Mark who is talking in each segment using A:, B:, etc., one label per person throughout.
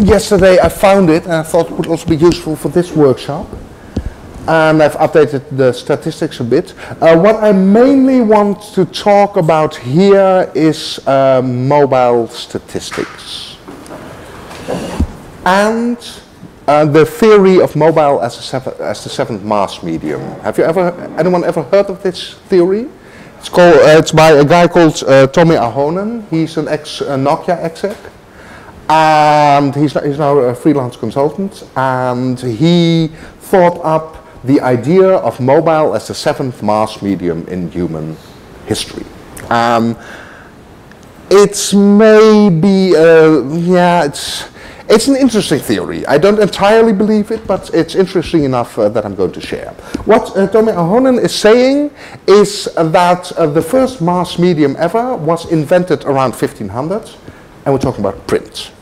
A: yesterday I found it and I thought it would also be useful for this workshop. And I've updated the statistics a bit. Uh, what I mainly want to talk about here is uh, mobile statistics. And uh, the theory of mobile as, as, the seventh mass medium. Have you ever, anyone ever heard of this theory? It's, called, uh, it's by a guy called uh, Tomi Ahonen. He's an ex-Nokia exec. And he's, he's now a freelance consultant. And he thought up the idea of mobile as the seventh mass medium in human history. Um, it's maybe, uh, yeah, it's, it's an interesting theory. I don't entirely believe it, but it's interesting enough uh, that I'm going to share. What uh, Tomi Ahonen is saying is that uh, the first mass medium ever was invented around 1500, and we're talking about print.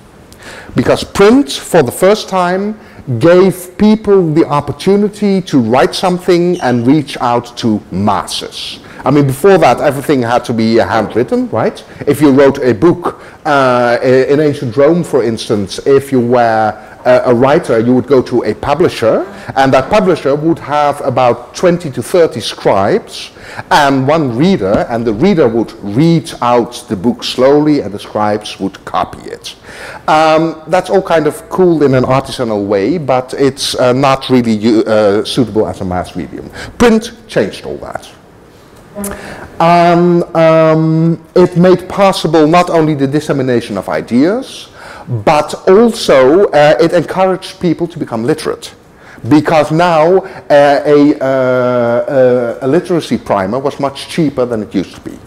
A: Because print, for the first time, gave people the opportunity to write something and reach out to masses. I mean, before that, everything had to be handwritten, right? If you wrote a book uh, in ancient Rome, for instance, if you were uh, a writer, you would go to a publisher, and that publisher would have about 20 to 30 scribes and one reader, and the reader would read out the book slowly, and the scribes would copy it. Um, that's all kind of cool in an artisanal way, but it's uh, not really uh, suitable as a mass medium. Print changed all that. Um, um, it made possible not only the dissemination of ideas, but also uh, it encouraged people to become literate. Because now uh, a, uh, a literacy primer was much cheaper than it used to be.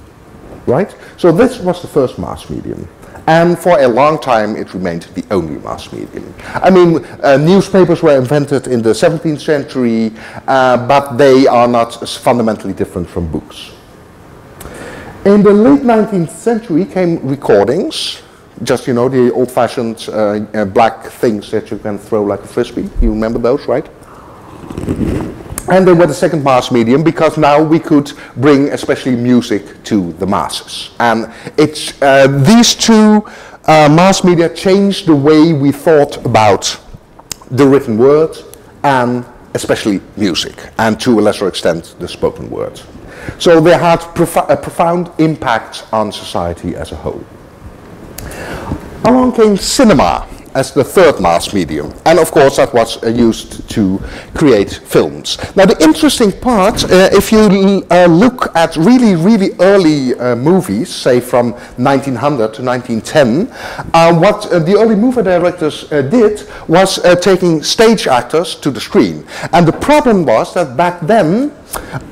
A: Right? So this was the first mass medium. And for a long time, it remained the only mass medium. I mean, uh, newspapers were invented in the 17th century, uh, but they are not fundamentally different from books. In the late 19th century came recordings, just, you know, the old-fashioned uh, uh, black things that you can throw like a frisbee. You remember those, right? And they were the second mass medium because now we could bring especially music to the masses. And it's, uh, these two uh, mass media changed the way we thought about the written word and especially music, and to a lesser extent the spoken word. So they had a profound impact on society as a whole. Along came cinema as the third mass medium. And of course that was uh, used to create films. Now the interesting part, uh, if you uh, look at really, really early uh, movies, say from 1900 to 1910, uh, what uh, the early movie directors did was taking stage actors to the screen. And the problem was that back then,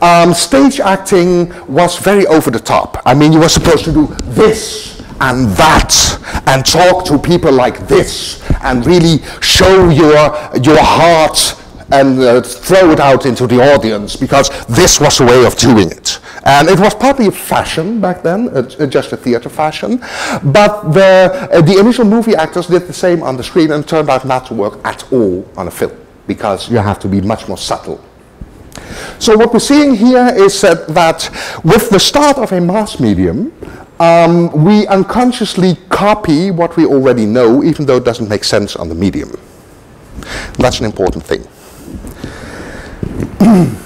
A: um, stage acting was very over the top. I mean, you were supposed to do this and that and talk to people like this and really show your, your heart and uh, throw it out into the audience because this was a way of doing it. And it was partly a fashion back then, uh, uh just a theater fashion. But the, uh, the initial movie actors did the same on the screen and turned out not to work at all on a film because you have to be much more subtle. So what we're seeing here is that with the start of a mass medium, um, we unconsciously copy what we already know, even though it doesn't make sense on the medium. That's an important thing.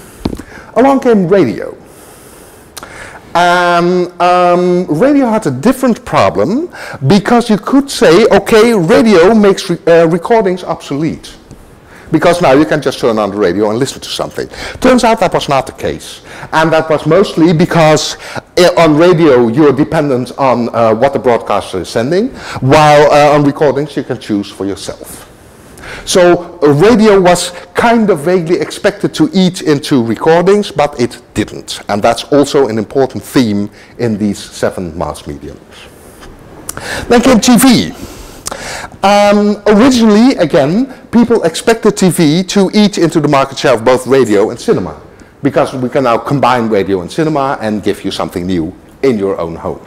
A: Along came radio. Um, um, radio had a different problem because you could say, okay, radio makes re uh, recordings obsolete because now you can just turn on the radio and listen to something. Turns out that was not the case. And that was mostly because eh, on radio you're dependent on uh, what the broadcaster is sending, while uh, on recordings you can choose for yourself. So uh, radio was kind of vaguely expected to eat into recordings, but it didn't. And that's also an important theme in these seven mass mediums. Then came TV. Um, originally, again, people expected TV to eat into the market share of both radio and cinema because we can now combine radio and cinema and give you something new in your own home.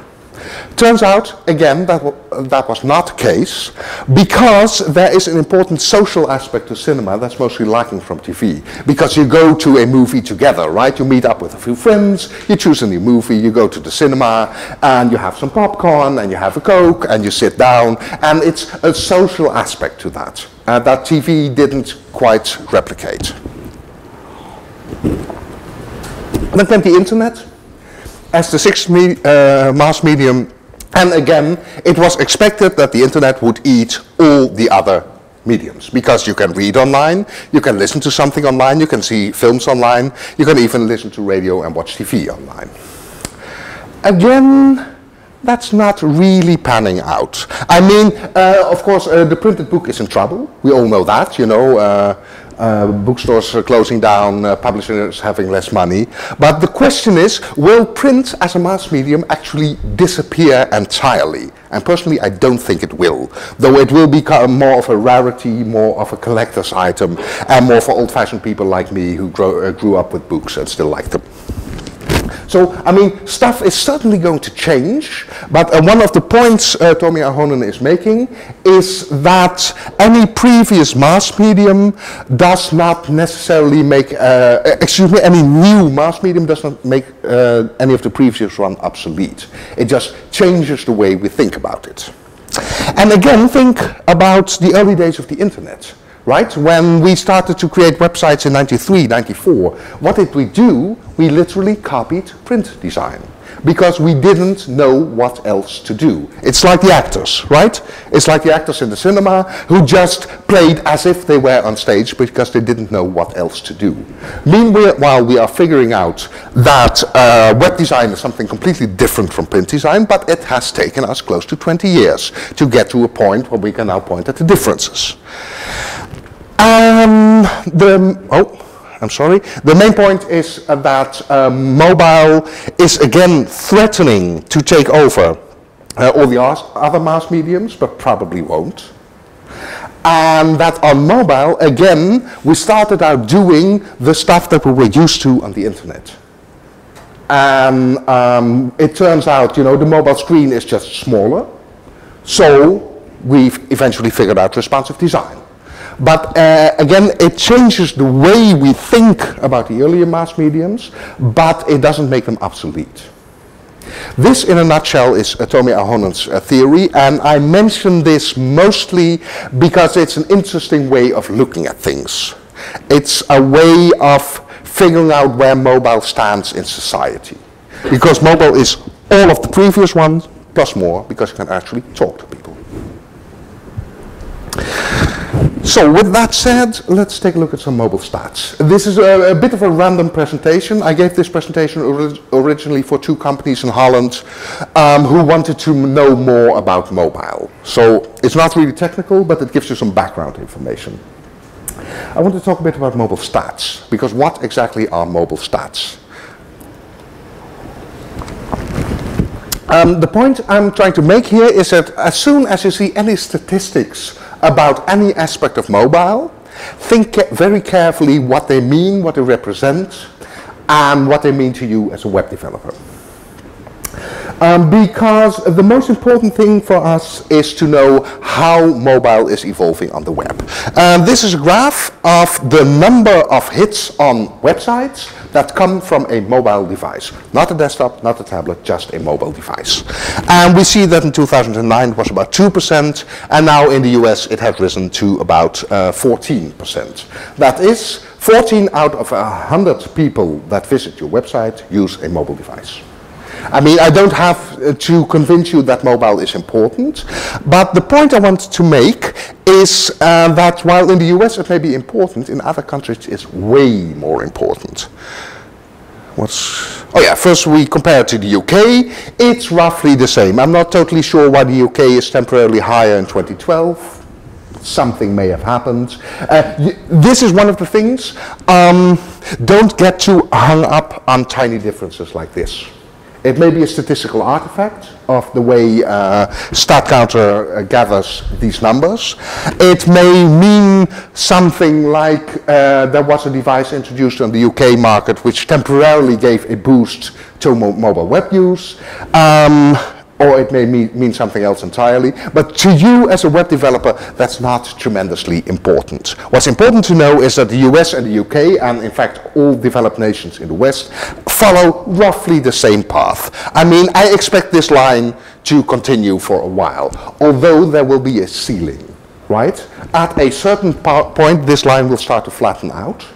A: Turns out, again, that, that was not the case because there is an important social aspect to cinema that's mostly lacking from TV. Because you go to a movie together, right? You meet up with a few friends, you choose a new movie, you go to the cinema, and you have some popcorn, and you have a Coke, and you sit down, and it's a social aspect to that uh, that TV didn't quite replicate. Then came the internet as the sixth me uh, mass medium and again, it was expected that the internet would eat all the other mediums because you can read online, you can listen to something online, you can see films online, you can even listen to radio and watch TV online. Again, that's not really panning out. I mean, uh, of course, uh, the printed book is in trouble. We all know that, you know. Uh, uh, bookstores are closing down, uh, publishers having less money. But the question is, will print as a mass medium actually disappear entirely? And personally, I don't think it will. Though it will become more of a rarity, more of a collector's item, and more for old-fashioned people like me who grow, uh, grew up with books and still like them. So, I mean, stuff is certainly going to change, but uh, one of the points uh, Tomi Ahonen is making is that any previous mass medium does not necessarily make, uh, excuse me, any new mass medium does not make uh, any of the previous one obsolete. It just changes the way we think about it. And again, think about the early days of the internet right? When we started to create websites in 93, 94, what did we do? We literally copied print design because we didn't know what else to do. It's like the actors, right? It's like the actors in the cinema who just played as if they were on stage because they didn't know what else to do. Meanwhile, while we are figuring out that uh, web design is something completely different from print design, but it has taken us close to 20 years to get to a point where we can now point at the differences. Um, the, oh, I'm sorry. The main point is that um, mobile is again threatening to take over uh, all the other mass mediums, but probably won't. And that on mobile, again, we started out doing the stuff that we were used to on the internet. And um, it turns out, you know, the mobile screen is just smaller. So we've eventually figured out responsive design. But uh, again, it changes the way we think about the earlier mass mediums, but it doesn't make them obsolete. This, in a nutshell, is Tomi Ahonen's uh, theory, and I mention this mostly because it's an interesting way of looking at things. It's a way of figuring out where mobile stands in society. Because mobile is all of the previous ones, plus more, because you can actually talk to people. So with that said, let's take a look at some mobile stats. This is a, a bit of a random presentation. I gave this presentation ori originally for two companies in Holland um, who wanted to know more about mobile. So it's not really technical, but it gives you some background information. I want to talk a bit about mobile stats, because what exactly are mobile stats? Um, the point I'm trying to make here is that as soon as you see any statistics about any aspect of mobile, think very carefully what they mean, what they represent, and what they mean to you as a web developer. Um, because the most important thing for us is to know how mobile is evolving on the web. Um, this is a graph of the number of hits on websites that come from a mobile device. Not a desktop, not a tablet, just a mobile device. And we see that in 2009 it was about 2%, and now in the US it has risen to about uh, 14%. That is, 14 out of 100 people that visit your website use a mobile device. I mean, I don't have uh, to convince you that mobile is important, but the point I want to make is uh, that while in the US it may be important, in other countries it's way more important. What's, oh yeah, first we compare it to the UK, it's roughly the same. I'm not totally sure why the UK is temporarily higher in 2012 something may have happened. Uh, this is one of the things. Um, don't get too hung up on tiny differences like this. It may be a statistical artifact of the way uh, StatCounter uh, gathers these numbers. It may mean something like uh, there was a device introduced on the UK market which temporarily gave a boost to mo mobile web use. Um, or it may mean, something else entirely. But to you as a web developer, that's not tremendously important. What's important to know is that the US and the UK, and in fact all developed nations in the West, follow roughly the same path. I mean, I expect this line to continue for a while, although there will be a ceiling, right? At a certain point, this line will start to flatten out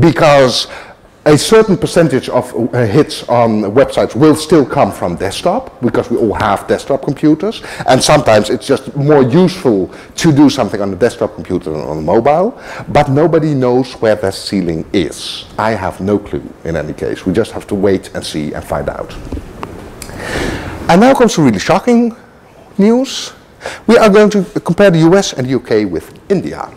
A: because a certain percentage of uh, hits on websites will still come from desktop because we all have desktop computers and sometimes it's just more useful to do something on a desktop computer than on a mobile but nobody knows where that ceiling is. I have no clue in any case. We just have to wait and see and find out. And now comes the really shocking news. We are going to compare the US and the UK with India.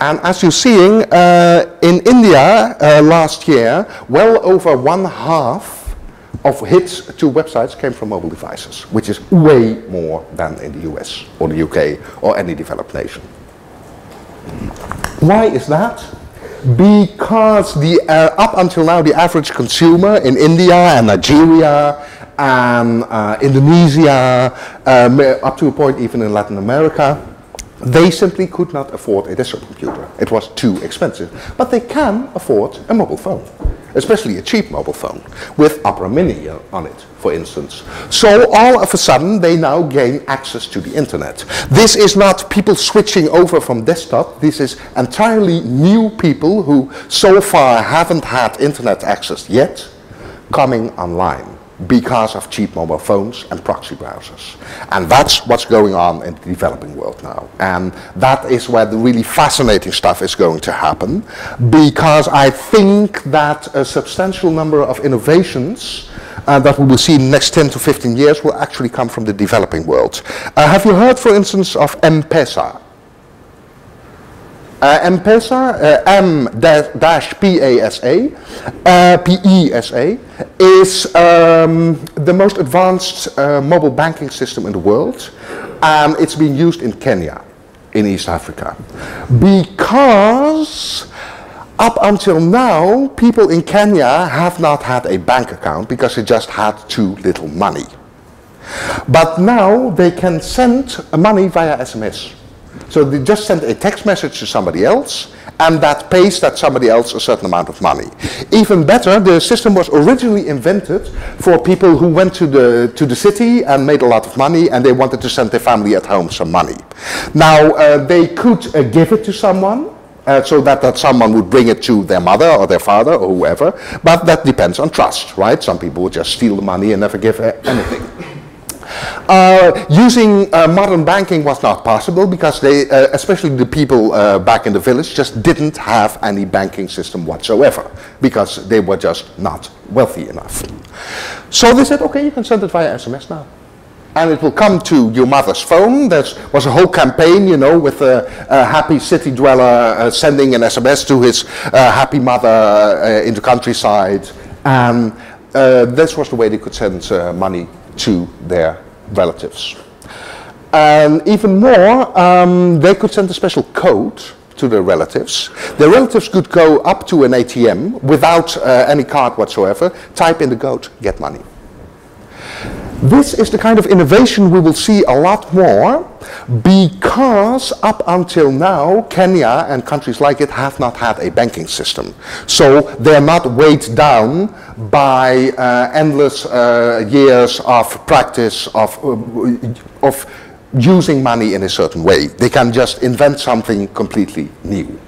A: And as you're seeing, uh, in India uh, last year, well over one half of hits to websites came from mobile devices, which is way more than in the US or the UK or any developed nation. Why is that? Because the, uh, up until now, the average consumer in India and Nigeria and uh, Indonesia, um, up to a point even in Latin America, they simply could not afford a desktop computer. It was too expensive. But they can afford a mobile phone, especially a cheap mobile phone with Opera Mini on it, for instance. So all of a sudden, they now gain access to the internet. This is not people switching over from desktop. This is entirely new people who so far haven't had internet access yet coming online because of cheap mobile phones and proxy browsers. And that's what's going on in the developing world now. And that is where the really fascinating stuff is going to happen because I think that a substantial number of innovations uh, that we will see in the next 10 to 15 years will actually come from the developing world. Uh, have you heard, for instance, of M-Pesa? Uh, M-Pesa, uh, M-P-A-S-A, uh, P-E-S-A, is um, the most advanced uh, mobile banking system in the world. And it's being used in Kenya, in East Africa. Because up until now, people in Kenya have not had a bank account because they just had too little money. But now they can send money via SMS. So they just send a text message to somebody else and that pays that somebody else a certain amount of money. Even better, the system was originally invented for people who went to the, to the city and made a lot of money and they wanted to send their family at home some money. Now, uh, they could uh, give it to someone uh, so that, that someone would bring it to their mother or their father or whoever, but that depends on trust, right? Some people would just steal the money and never give anything. Uh, using uh, modern banking was not possible because they, uh, especially the people uh, back in the village, just didn't have any banking system whatsoever because they were just not wealthy enough. So they said, okay, you can send it via SMS now. And it will come to your mother's phone. There was a whole campaign, you know, with a, a happy city dweller uh, sending an SMS to his uh, happy mother in the countryside. And this was the way they could send money to their relatives. And even more, um, they could send a special code to their relatives. Their relatives could go up to an ATM without uh, any card whatsoever, type in the code, get money. This is the kind of innovation we will see a lot more because up until now, Kenya and countries like it have not had a banking system. So they're not weighed down by uh, endless uh, years of practice of, uh, of using money in a certain way. They can just invent something completely new.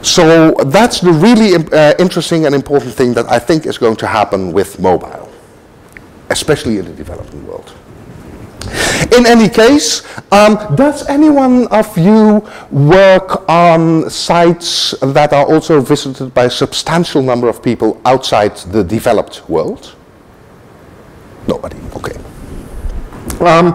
A: So that's the really uh, interesting and important thing that I think is going to happen with mobile especially in the developing world. In any case, um, does anyone of you work on sites that are also visited by a substantial number of people outside the developed world? Nobody, okay. Um,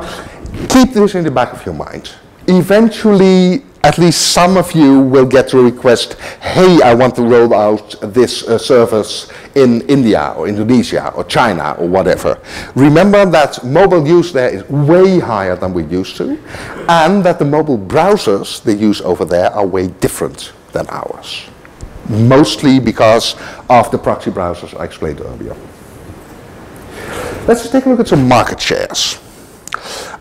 A: keep this in the back of your mind. Eventually, at least some of you will get a request, hey, I want to roll out this uh, service in India or Indonesia or China or whatever. Remember that mobile use there is way higher than we used to and that the mobile browsers they use over there are way different than ours. Mostly because of the proxy browsers I explained earlier. Let's take a look at some market shares.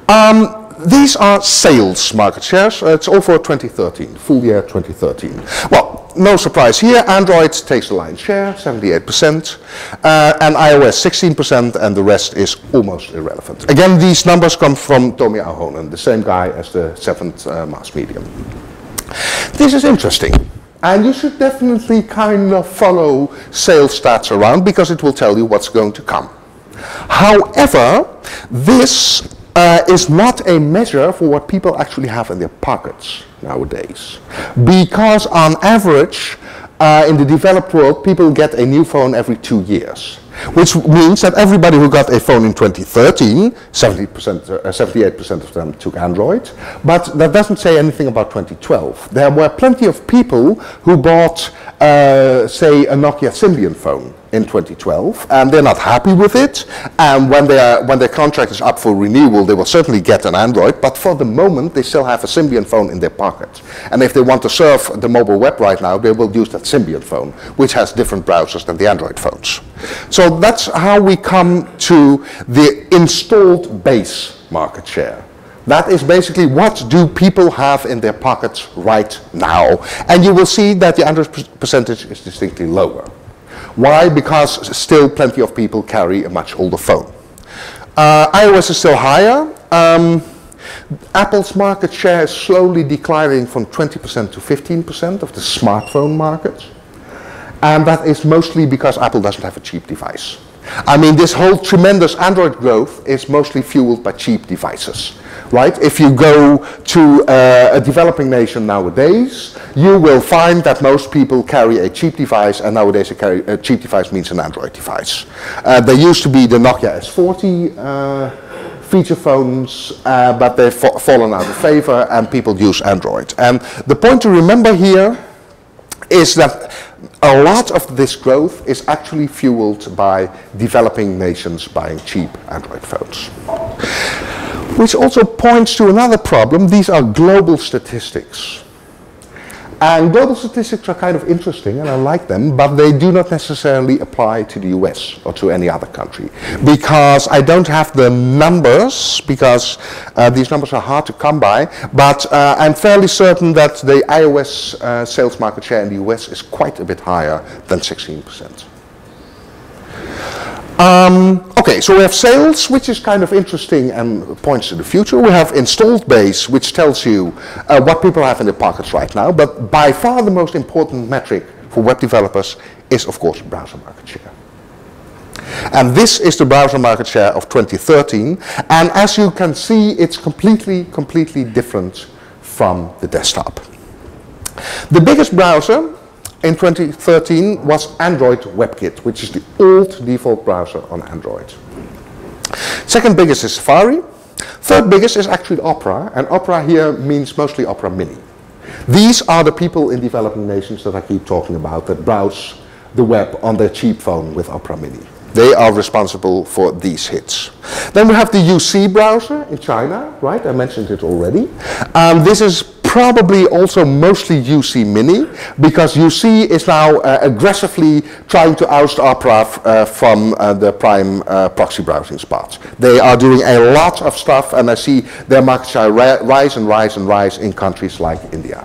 A: Um, these are sales market shares. Uh, it's all for 2013, full year 2013. Well, no surprise here, Android takes the lion's share, 78%, uh, and iOS 16%, and the rest is almost irrelevant. Again, these numbers come from Tomi Ahonen, the same guy as the seventh uh, mass medium. This is interesting. And you should definitely kind of follow sales stats around because it will tell you what's going to come. However, this uh, is not a measure for what people actually have in their pockets nowadays. Because on average, uh, in the developed world, people get a new phone every two years. Which means that everybody who got a phone in 2013, 70%, uh, 78% of them took Android, but that doesn't say anything about 2012. There were plenty of people who bought, uh, say, a Nokia Symbian phone in 2012, and they're not happy with it. And when, they are, when their contract is up for renewal, they will certainly get an Android, but for the moment, they still have a Symbian phone in their pocket. And if they want to surf the mobile web right now, they will use that Symbian phone, which has different browsers than the Android phones. So that's how we come to the installed base market share. That is basically what do people have in their pockets right now. And you will see that the Android percentage is distinctly lower. Why? Because still plenty of people carry a much older phone. Uh, iOS is still higher. Um, Apple's market share is slowly declining from 20% to 15% of the smartphone market. And that is mostly because Apple doesn't have a cheap device. I mean, this whole tremendous Android growth is mostly fueled by cheap devices, right? If you go to uh, a developing nation nowadays, you will find that most people carry a cheap device, and nowadays a, a cheap device means an Android device. Uh, there used to be the Nokia S40 uh, feature phones, uh, but they've fa fallen out of favor, and people use Android. And the point to remember here is that a lot of this growth is actually fueled by developing nations buying cheap Android phones. Which also points to another problem. These are global statistics. And global statistics are kind of interesting and I like them, but they do not necessarily apply to the US or to any other country. Because I don't have the numbers, because uh, these numbers are hard to come by, but uh, I'm fairly certain that the iOS uh, sales market share in the US is quite a bit higher than 16%. Um, okay, so we have sales, which is kind of interesting and points to the future. We have installed base, which tells you uh, what people have in their pockets right now. But by far the most important metric for web developers is, of course, browser market share. And this is the browser market share of 2013. And as you can see, it's completely, completely different from the desktop. The biggest browser in 2013 was Android WebKit, which is the old default browser on Android. Second biggest is Safari. Third biggest is actually Opera, and Opera here means mostly Opera Mini. These are the people in developing nations that I keep talking about that browse the web on their cheap phone with Opera Mini. They are responsible for these hits. Then we have the UC browser in China, right? I mentioned it already. Um, this is probably also mostly UC Mini because UC is now uh, aggressively trying to oust Opera uh, from uh, the prime uh, proxy browsing spots. They are doing a lot of stuff and I see their market share rise and rise and rise in countries like India.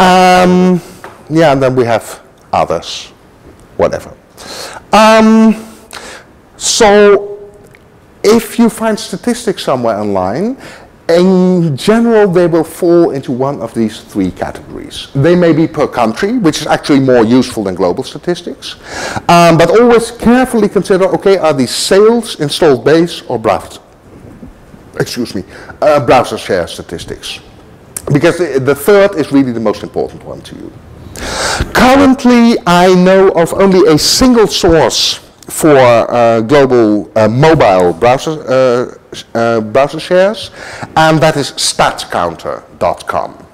A: Um, yeah, and then we have others, whatever. Um, so if you find statistics somewhere online, in general, they will fall into one of these three categories. They may be per country, which is actually more useful than global statistics. Um, but always carefully consider, okay, are these sales, installed base, or browser, excuse me, uh, browser share statistics? Because the, the third is really the most important one to you. Currently, I know of only a single source for uh, global uh, mobile browser, uh, uh, browser shares, and that is statcounter.com.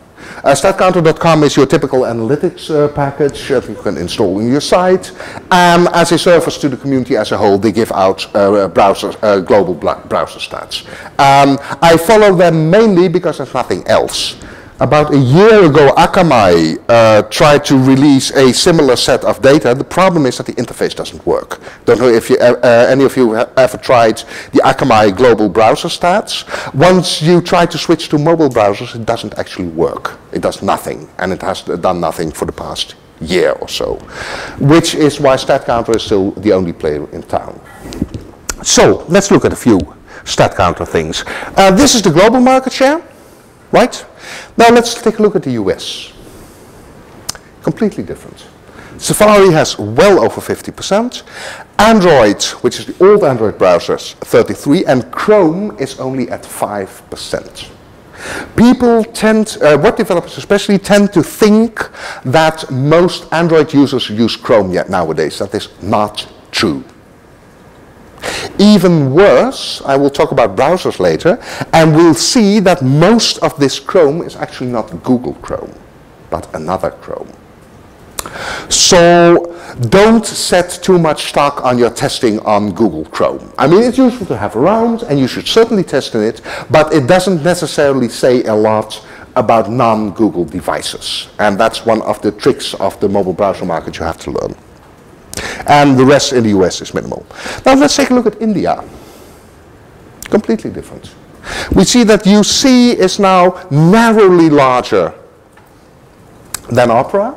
A: Uh, StatCounter.com is your typical analytics uh, package that you can install in your site. And as a service to the community as a whole, they give out browser, global browser stats. Um, I follow them mainly because there's nothing else. About a year ago, Akamai uh, tried to release a similar set of data. The problem is that the interface doesn't work. Don't know if you, uh, uh any of you have ever tried the Akamai global browser stats. Once you try to switch to mobile browsers, it doesn't actually work. It does nothing, and it has done nothing for the past year or so, which is why StatCounter is still the only player in town. So let's look at a few StatCounter things. Uh, this is the global market share, right? Now let's take a look at the US. Completely different. Safari has well over 50%. Android, which is the old Android browsers, 33, and Chrome is only at 5%. People tend, uh, web developers especially, tend to think that most Android users use Chrome yet nowadays. That is not true. Even worse, I will talk about browsers later, and we'll see that most of this Chrome is actually not Google Chrome, but another Chrome. So don't set too much stock on your testing on Google Chrome. I mean, it's useful to have around, and you should certainly test in it, but it doesn't necessarily say a lot about non-Google devices. And that's one of the tricks of the mobile browser market you have to learn and the rest in the US is minimal. Now let's take a look at India. Completely different. We see that UC is now narrowly larger than Opera.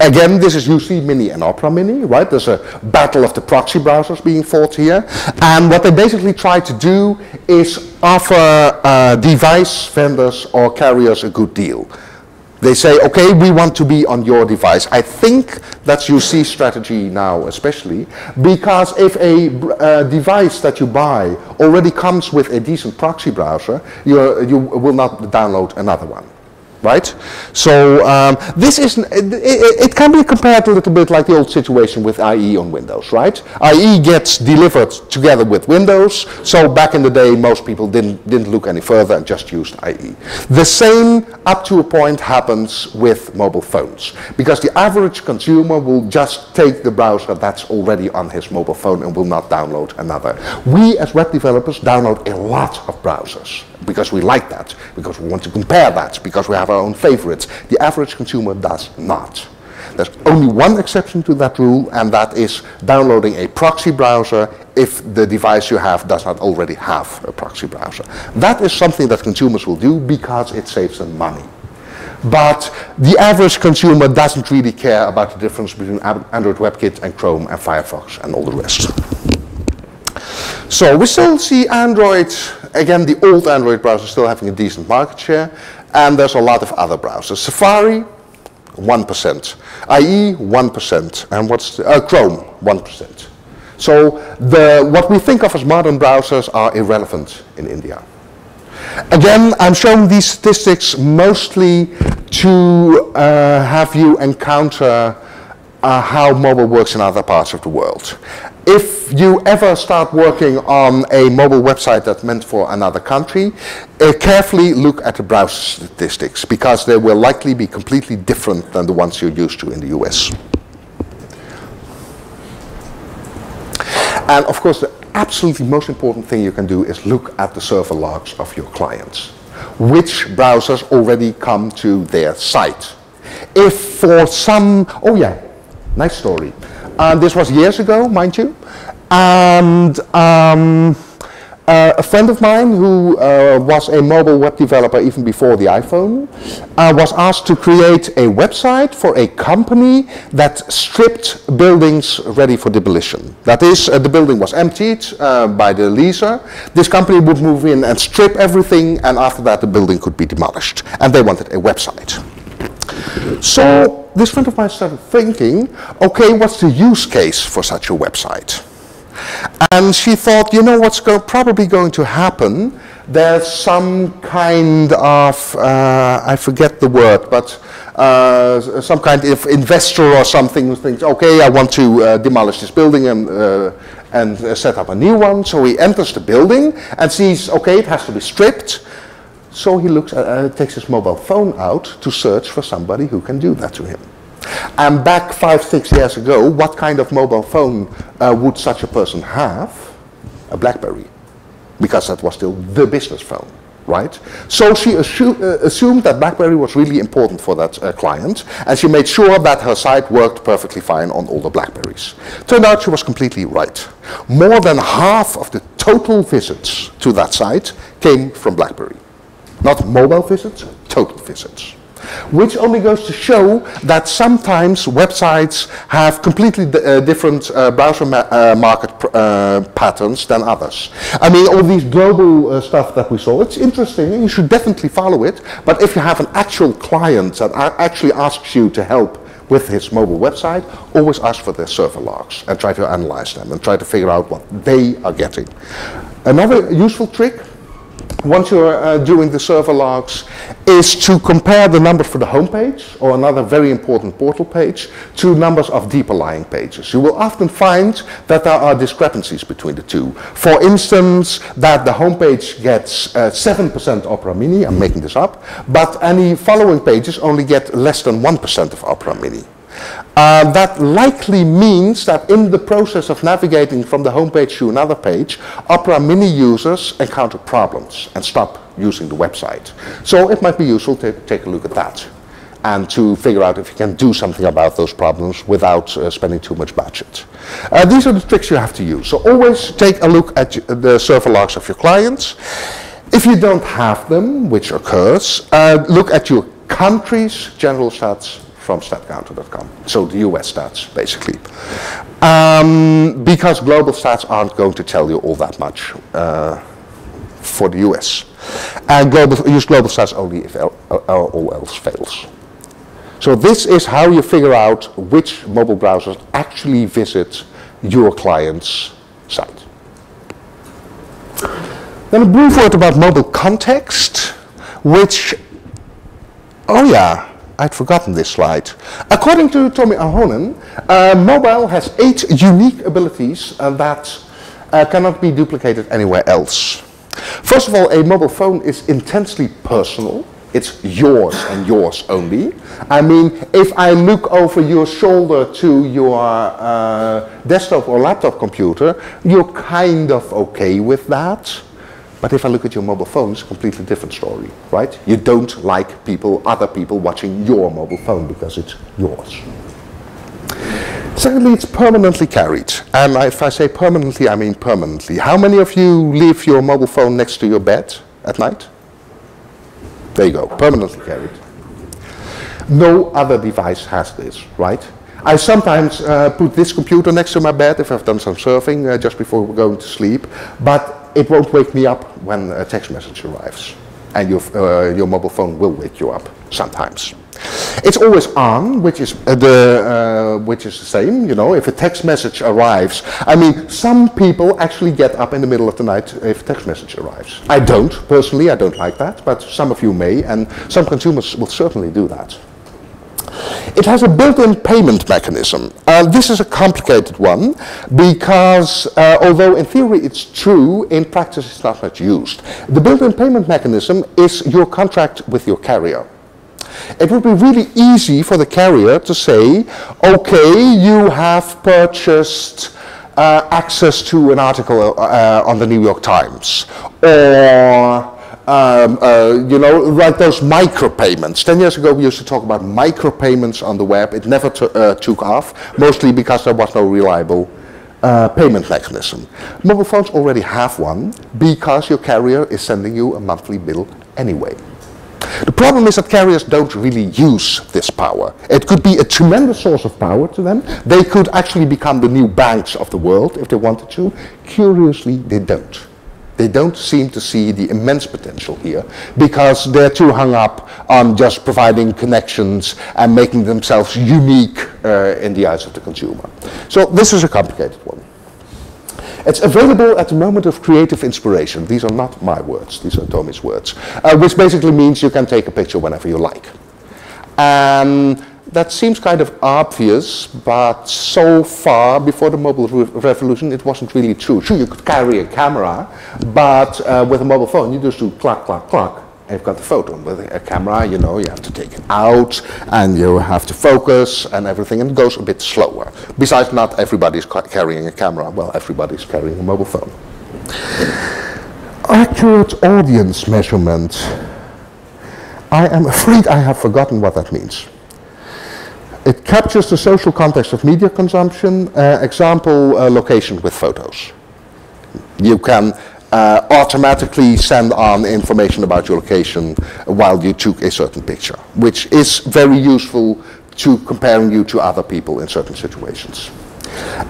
A: Again, this is UC Mini and Opera Mini, right? There's a battle of the proxy browsers being fought here. And what they basically try to do is offer uh, device vendors or carriers a good deal. They say, okay, we want to be on your device. I think that's UC strategy now, especially, because if a uh, device that you buy already comes with a decent proxy browser, you you will not download another one right? So um, this is, it, it, can be compared a little bit like the old situation with IE on Windows, right? IE gets delivered together with Windows, so back in the day most people didn't, didn't look any further and just used IE. The same up to a point happens with mobile phones, because the average consumer will just take the browser that's already on his mobile phone and will not download another. We as web developers download a lot of browsers because we like that, because we want to compare that, because we have our own favorites. The average consumer does not. There's only one exception to that rule, and that is downloading a proxy browser if the device you have does not already have a proxy browser. That is something that consumers will do because it saves them money. But the average consumer doesn't really care about the difference between Android WebKit and Chrome and Firefox and all the rest. So we still see Android, again, the old Android browser still having a decent market share. And there's a lot of other browsers. Safari, 1%. IE, 1%. And what's the, uh, Chrome, 1%. So the, what we think of as modern browsers are irrelevant in India. Again, I'm showing these statistics mostly to uh, have you encounter uh, how mobile works in other parts of the world if you ever start working on a mobile website that's meant for another country, uh, carefully look at the browser statistics because they will likely be completely different than the ones you're used to in the US. And of course, the absolutely most important thing you can do is look at the server logs of your clients. Which browsers already come to their site? If for some, oh yeah, nice story. And this was years ago, mind you. And um, uh, a friend of mine who uh, was a mobile web developer even before the iPhone uh, was asked to create a website for a company that stripped buildings ready for demolition. That is, uh, the building was emptied uh, by the leaser. This company would move in and strip everything and after that the building could be demolished. And they wanted a website. So this friend of mine started thinking, okay, what's the use case for such a website? And she thought, you know what's go probably going to happen? There's some kind of, uh, I forget the word, but uh, some kind of investor or something who thinks, okay, I want to uh, demolish this building and, uh, and uh, set up a new one. So he enters the building and sees, okay, it has to be stripped. So he looks uh, takes his mobile phone out to search for somebody who can do that to him. And back five, six years ago, what kind of mobile phone uh, would such a person have? A BlackBerry, because that was still the business phone. right? So she uh, assumed that BlackBerry was really important for that uh, client, and she made sure that her site worked perfectly fine on all the BlackBerries. Turned out she was completely right. More than half of the total visits to that site came from BlackBerry. Not mobile visits, total visits which only goes to show that sometimes websites have completely uh, different uh, browser ma uh, market uh, patterns than others. I mean, all these global uh, stuff that we saw, it's interesting, you should definitely follow it, but if you have an actual client that actually asks you to help with his mobile website, always ask for their server logs and try to analyze them and try to figure out what they are getting. Another useful trick once you're uh, doing the server logs, is to compare the numbers for the home page, or another very important portal page, to numbers of deeper lying pages. You will often find that there are discrepancies between the two. For instance, that the home page gets 7% uh, Opera Mini, I'm making this up, but any following pages only get less than 1% of Opera Mini. Uh, that likely means that in the process of navigating from the home page to another page, Opera Mini users encounter problems and stop using the website. So it might be useful to take a look at that and to figure out if you can do something about those problems without uh, spending too much budget. Uh, these are the tricks you have to use. So always take a look at the server logs of your clients. If you don't have them, which occurs, uh, look at your country's general stats from statcounter.com. So the US stats, basically. Um, because global stats aren't going to tell you all that much uh, for the US. And global, use global stats only if uh, all else fails. So this is how you figure out which mobile browsers actually visit your client's site. Then a brief word about mobile context, which, oh yeah, I'd forgotten this slide. According to Tomi Ahonen, uh, mobile has eight unique abilities uh, that uh, cannot be duplicated anywhere else. First of all, a mobile phone is intensely personal. It's yours and yours only. I mean, if I look over your shoulder to your uh, desktop or laptop computer, you're kind of okay with that. But if I look at your mobile phone, it's a completely different story, right? You don't like people, other people watching your mobile phone because it's yours. Secondly, it's permanently carried. And if I say permanently, I mean permanently. How many of you leave your mobile phone next to your bed at night? There you go, permanently carried. No other device has this, right? I sometimes uh, put this computer next to my bed if I've done some surfing uh, just before going to sleep, but it won't wake me up when a text message arrives. And your, uh, your mobile phone will wake you up sometimes. It's always on, which is uh, the uh, which is the same. You know, if a text message arrives, I mean, some people actually get up in the middle of the night if a text message arrives. I don't personally. I don't like that, but some of you may, and some consumers will certainly do that. It has a built-in payment mechanism. Uh, this is a complicated one because uh, although in theory it's true, in practice it's not much used. The built-in payment mechanism is your contract with your carrier. It would be really easy for the carrier to say, okay, you have purchased uh, access to an article uh, on the New York Times, or um, uh, you know, like those micropayments. Ten years ago, we used to talk about micropayments on the web. It never uh, took off, mostly because there was no reliable uh, payment mechanism. Mobile phones already have one because your carrier is sending you a monthly bill anyway. The problem is that carriers don't really use this power. It could be a tremendous source of power to them. They could actually become the new banks of the world if they wanted to. Curiously, they don't they don't seem to see the immense potential here because they're too hung up on just providing connections and making themselves unique uh, in the eyes of the consumer. So this is a complicated one. It's available at the moment of creative inspiration. These are not my words, these are Tomi's words, uh, which basically means you can take a picture whenever you like. Um, that seems kind of obvious, but so far, before the mobile re revolution, it wasn't really true. Sure, you could carry a camera, but uh, with a mobile phone, you just do clack, clack, clack. and you've got the photo. With a camera, you know, you have to take it out, and you have to focus, and everything, and it goes a bit slower. Besides, not everybody's carrying a camera. Well, everybody's carrying a mobile phone. accurate audience measurement. I am afraid I have forgotten what that means. It captures the social context of media consumption, uh, example, uh, location with photos. You can uh, automatically send on information about your location while you took a certain picture, which is very useful to comparing you to other people in certain situations.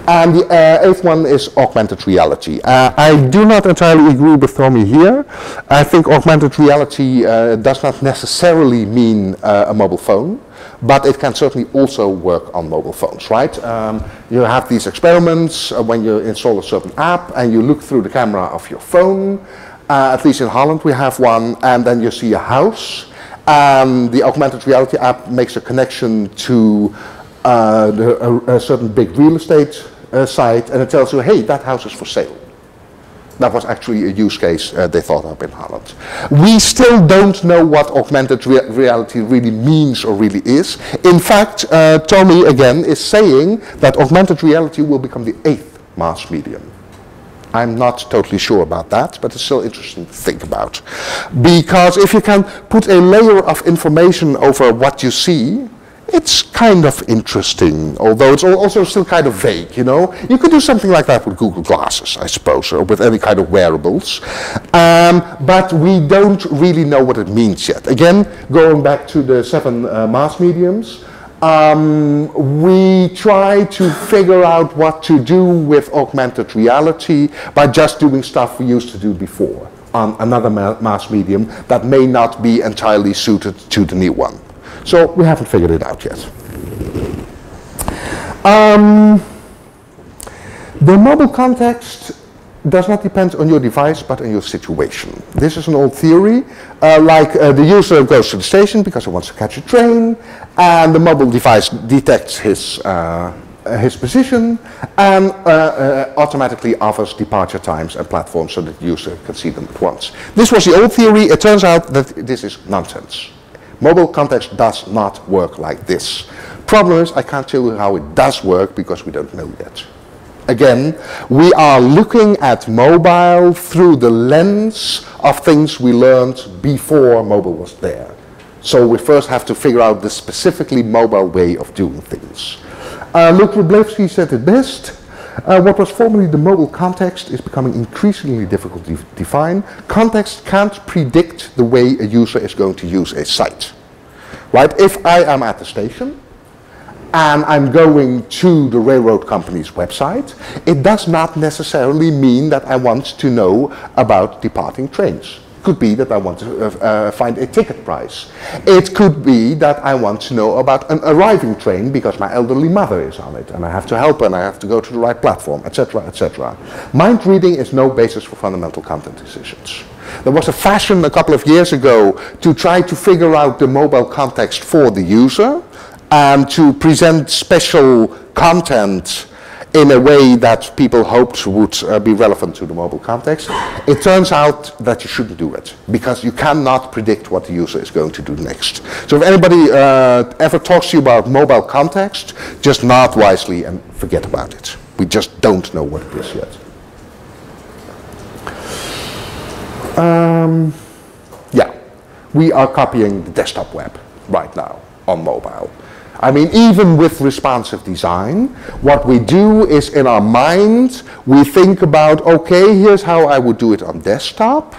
A: And the uh, eighth one is augmented reality. Uh, I do not entirely agree with Tomi here. I think augmented reality uh, does not necessarily mean uh, a mobile phone but it can certainly also work on mobile phones, right? Um, you have these experiments uh, when you install a certain app and you look through the camera of your phone. Uh, at least in Holland we have one, and then you see a house. And the augmented reality app makes a connection to uh, the, a, a, certain big real estate uh, site, and it tells you, hey, that house is for sale. That was actually a use case uh, they thought up in Holland. We still don't know what augmented rea reality really means or really is. In fact, uh, Tomi again is saying that augmented reality will become the eighth mass medium. I'm not totally sure about that, but it's still interesting to think about. Because if you can put a layer of information over what you see, it's kind of interesting, although it's also still kind of vague, you know. You could do something like that with Google Glasses, I suppose, or with any kind of wearables. Um, but we don't really know what it means yet. Again, going back to the seven uh, mass mediums, um, we try to figure out what to do with augmented reality by just doing stuff we used to do before on another ma mass medium that may not be entirely suited to the new one. So we haven't figured it out yet. Um, the mobile context does not depend on your device, but on your situation. This is an old theory, uh, like uh, the user goes to the station because he wants to catch a train, and the mobile device detects his, uh, his position and uh, uh, automatically offers departure times and platforms so that the user can see them at once. This was the old theory. It turns out that this is nonsense. Mobile context does not work like this. Problem is, I can't tell you how it does work because we don't know yet. Again, we are looking at mobile through the lens of things we learned before mobile was there. So we first have to figure out the specifically mobile way of doing things. Uh, Luke Wroblewski said it best. Uh, what was formerly the mobile context is becoming increasingly difficult to define. Context can't predict the way a user is going to use a site. Right? If I am at the station and I'm going to the railroad company's website, it does not necessarily mean that I want to know about departing trains could be that I want to uh, uh, find a ticket price. It could be that I want to know about an arriving train because my elderly mother is on it and I have to help her and I have to go to the right platform, etc., etc. Mind reading is no basis for fundamental content decisions. There was a fashion a couple of years ago to try to figure out the mobile context for the user and to present special content in a way that people hoped would uh, be relevant to the mobile context. It turns out that you shouldn't do it because you cannot predict what the user is going to do next. So if anybody uh, ever talks to you about mobile context, just nod wisely and forget about it. We just don't know what it is yet. Um, yeah, we are copying the desktop web right now on mobile. I mean, even with responsive design, what we do is in our mind, we think about, okay, here's how I would do it on desktop,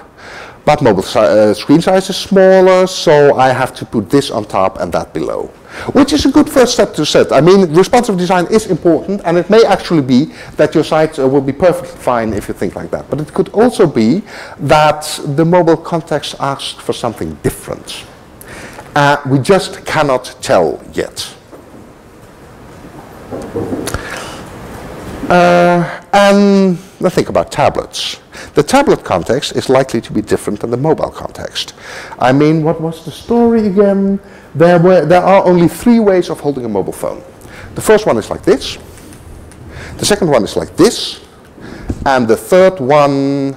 A: but mobile si uh, screen size is smaller, so I have to put this on top and that below. Which is a good first step to set. I mean, responsive design is important, and it may actually be that your site uh, will be perfectly fine if you think like that. But it could also be that the mobile context asks for something different. Uh, we just cannot tell yet. Uh, and let's think about tablets. The tablet context is likely to be different than the mobile context. I mean, what was the story again? There, were, there are only three ways of holding a mobile phone. The first one is like this. The second one is like this. And the third one,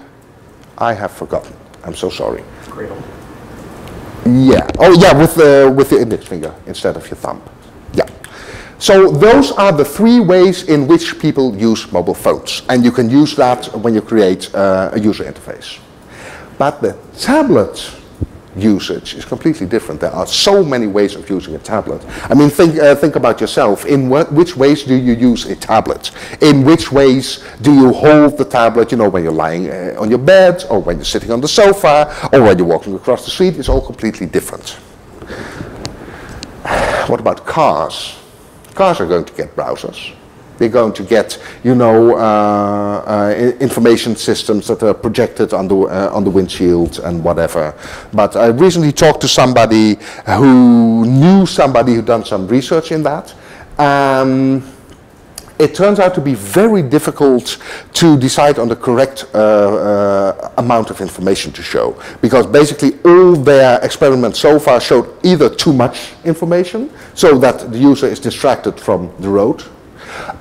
A: I have forgotten. I'm so sorry. Cradle. Yeah. Oh, yeah, with the, with the index finger instead of your thumb. Yeah. So those are the three ways in which people use mobile phones. And you can use that when you create uh, a user interface. But the tablet usage is completely different. There are so many ways of using a tablet. I mean, think, uh, think about yourself. In what, which ways do you use a tablet? In which ways do you hold the tablet, you know, when you're lying uh, on your bed, or when you're sitting on the sofa, or when you're walking across the street? It's all completely different. What about cars? Cars are going to get browsers. They're going to get, you know, uh, uh, information systems that are projected on the, uh, on the windshield and whatever. But I recently talked to somebody who knew somebody who done some research in that. Um, it turns out to be very difficult to decide on the correct uh, uh, amount of information to show because basically all their experiments so far showed either too much information so that the user is distracted from the road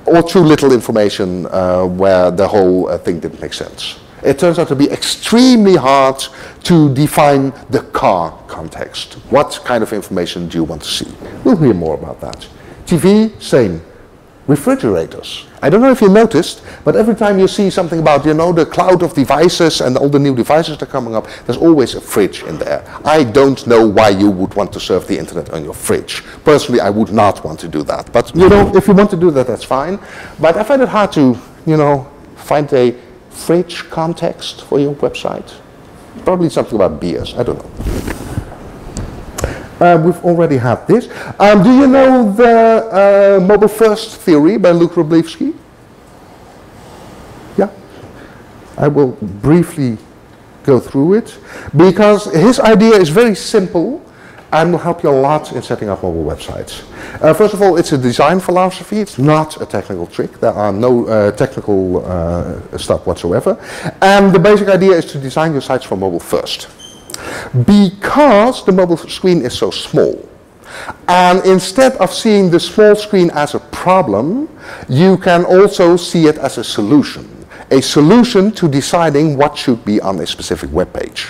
A: or too little information uh, where the whole uh, thing didn't make sense. It turns out to be extremely hard to define the car context. What kind of information do you want to see? We'll hear more about that. TV, same refrigerators. I don't know if you noticed, but every time you see something about, you know, the cloud of devices and all the new devices that are coming up, there's always a fridge in there. I don't know why you would want to surf the internet on your fridge. Personally, I would not want to do that. But, you know, if you want to do that, that's fine. But I find it hard to, you know, find a fridge context for your website. Probably something about beers, I don't know. Uh, we've already had this. Um, do you know the uh, mobile first theory by Luke Wroblewski? Yeah? I will briefly go through it because his idea is very simple and will help you a lot in setting up mobile websites. Uh, first of all, it's a design philosophy. It's not a technical trick. There are no uh, technical uh, stuff whatsoever. And the basic idea is to design your sites for mobile first because the mobile screen is so small. And instead of seeing the small screen as a problem, you can also see it as a solution. A solution to deciding what should be on a specific web page.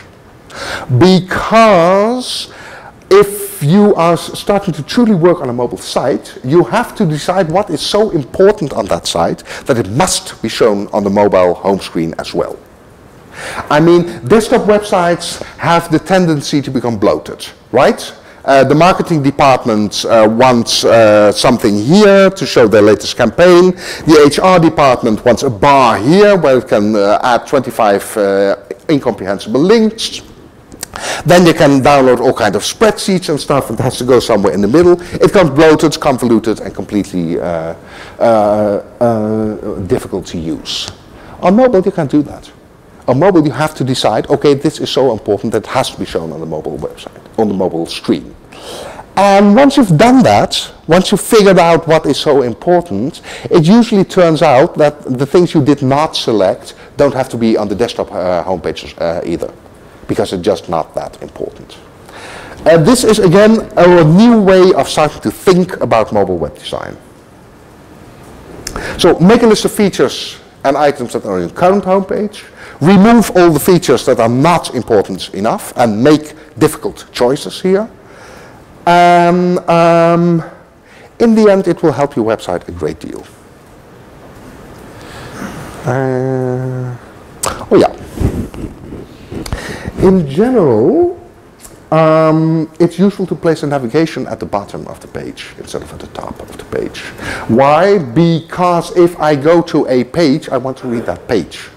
A: Because if you are starting to truly work on a mobile site, you have to decide what is so important on that site that it must be shown on the mobile home screen as well. I mean, desktop websites have the tendency to become bloated, right? Uh, the marketing department uh, wants uh, something here to show their latest campaign. The HR department wants a bar here where it can uh, add 25 uh, incomprehensible links. Then you can download all kinds of spreadsheets and stuff. It has to go somewhere in the middle. It comes bloated, convoluted, and completely uh, difficult to use. On mobile, you can't do that. On mobile, you have to decide, okay, this is so important that it has to be shown on the mobile website, on the mobile screen. And once you've done that, once you've figured out what is so important, it usually turns out that the things you did not select don't have to be on the desktop uh, homepage uh, either, because it's just not that important. Uh, this is again a new way of starting to think about mobile web design. So make a list of features and items that are on your current homepage, remove all the features that are not important enough and make difficult choices here. And um, in the end, it will help your website a great deal. Uh, oh yeah. In general, um, it's useful to place a navigation at the bottom of the page instead of at the top of the page. Why? Because if I go to a page, I want to read that page.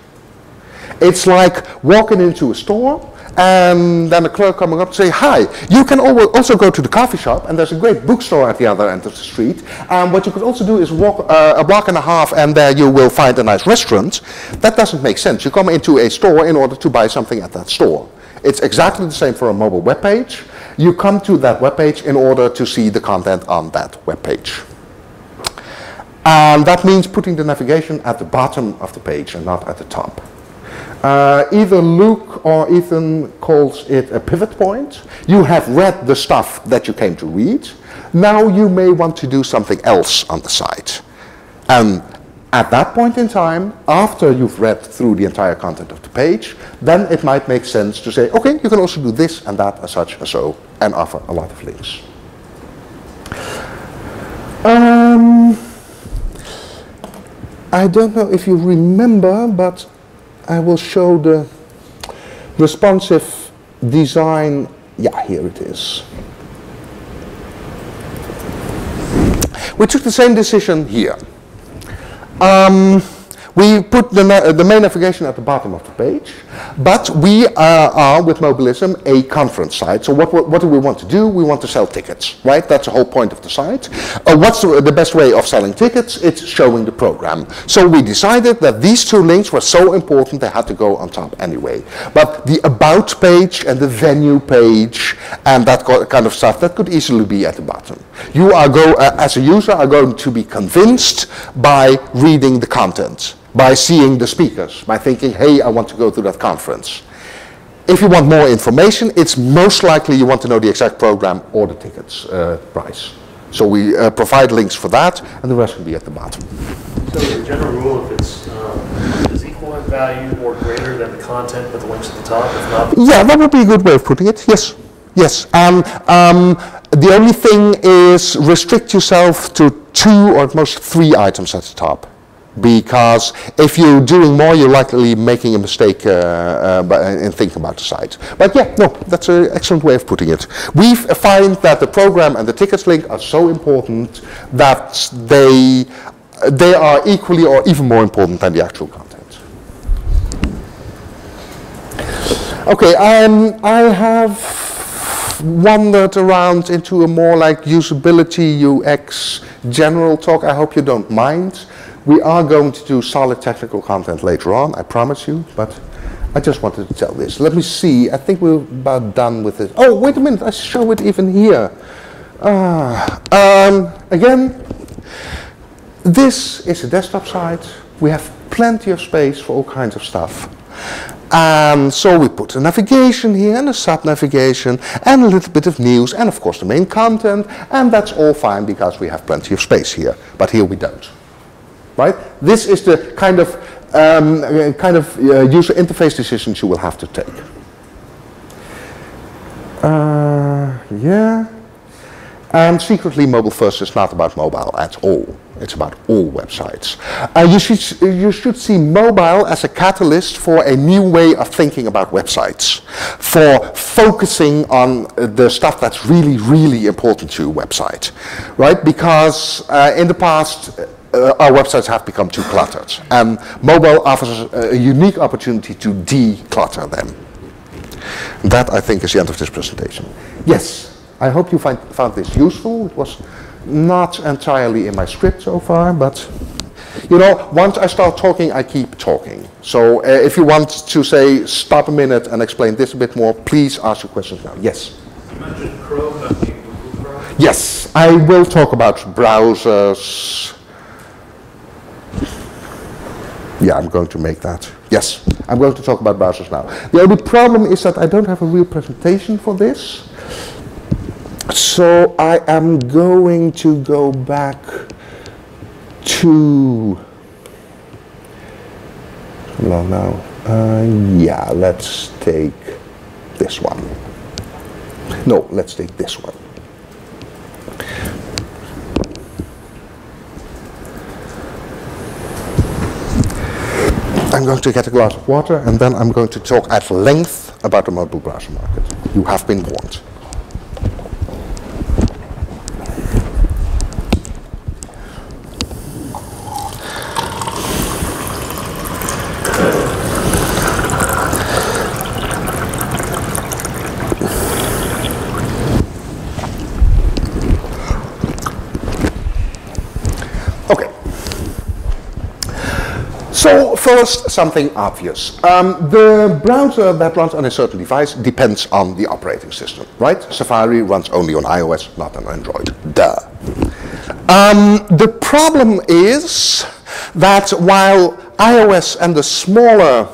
A: It's like walking into a store and then a clerk coming up to say, hi, you can also go to the coffee shop and there's a great bookstore at the other end of the street. And what you could also do is walk uh, a block and a half and there you will find a nice restaurant. That doesn't make sense. You come into a store in order to buy something at that store. It's exactly the same for a mobile web page. You come to that web page in order to see the content on that web page. And that means putting the navigation at the bottom of the page and not at the top. Uh, either Luke or Ethan calls it a pivot point. You have read the stuff that you came to read. Now you may want to do something else on the site. And at that point in time, after you've read through the entire content of the page, then it might make sense to say, okay, you can also do this and that and such and so, and offer a lot of links. Um, I don't know if you remember, but I will show the responsive design, yeah, here it is. We took the same decision here. Um, we put the, the, main navigation at the bottom of the page, but we uh, are, with Mobilism, a conference site. So what, what, do we want to do? We want to sell tickets, right? That's the whole point of the site. Uh, what's the, the, best way of selling tickets? It's showing the program. So we decided that these two links were so important they had to go on top anyway. But the About page and the Venue page and that kind of stuff, that could easily be at the bottom. You are, go, uh, as a user, are going to be convinced by reading the content by seeing the speakers, by thinking, hey, I want to go to that conference. If you want more information, it's most likely you want to know the exact program or the tickets uh, price. So we uh, provide links for that, and the rest will be at the bottom.
B: So the general rule, if it's um, is equal in value or greater than the content, but the links at the top, if not...
A: Yeah, that would be a good way of putting it, yes. Yes, um, um, the only thing is restrict yourself to two or at most three items at the top because if you're doing more, you're likely making a mistake uh, uh, in thinking about the site. But yeah, no, that's an excellent way of putting it. We find that the program and the tickets link are so important that they, they are equally or even more important than the actual content. Okay, um, I have wandered around into a more like usability UX general talk. I hope you don't mind. We are going to do solid technical content later on, I promise you, but I just wanted to tell this. Let me see, I think we're about done with it. Oh, wait a minute, I show it even here. Uh, um, again, this is a desktop site. We have plenty of space for all kinds of stuff. And so we put a navigation here and a sub-navigation and a little bit of news and of course the main content and that's all fine because we have plenty of space here. But here we don't right? This is the kind of um, kind of uh, user interface decisions you will have to take. Uh, yeah. And secretly, mobile first is not about mobile at all. It's about all websites. Uh, you, should, you should see mobile as a catalyst for a new way of thinking about websites, for focusing on the stuff that's really, really important to a website, right? Because uh, in the past, uh, our websites have become too cluttered. And mobile offers a unique opportunity to declutter them. That, I think, is the end of this presentation. Yes, I hope you find, found this useful. It was not entirely in my script so far, but you know, once I start talking, I keep talking. So uh, if you want to say, stop a minute and explain this a bit more, please ask your questions now. Yes?
B: You mentioned Chrome, Chrome.
A: Yes, I will talk about browsers, yeah, I'm going to make that. Yes, I'm going to talk about browsers now. The only problem is that I don't have a real presentation for this. So I am going to go back to, no, no, uh, yeah, let's take this one. No, let's take this one. I'm going to get a glass of water and then I'm going to talk at length about the mobile browser market. You have been warned. So first, something obvious. Um, the browser that runs on a certain device depends on the operating system, right? Safari runs only on iOS, not on Android. Duh. Um, the problem is that while iOS and the smaller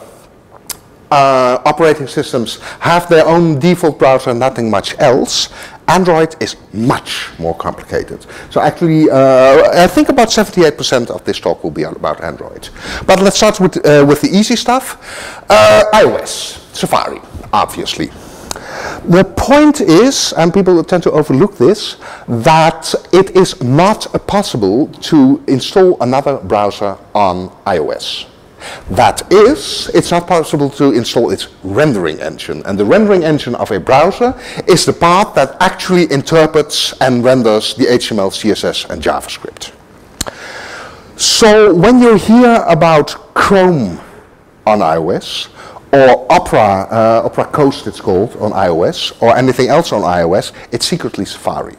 A: uh, operating systems have their own default browser and nothing much else, Android is much more complicated. So actually, uh, I think about 78% of this talk will be about Android. But let's start with, uh, with the easy stuff. Uh, iOS, Safari, obviously. The point is, and people tend to overlook this, that it is not possible to install another browser on iOS. That is, it's not possible to install its rendering engine. And the rendering engine of a browser is the part that actually interprets and renders the HTML, CSS, and JavaScript. So when you hear about Chrome on iOS, or Opera, uh, Opera Coast it's called on iOS, or anything else on iOS, it's secretly Safari.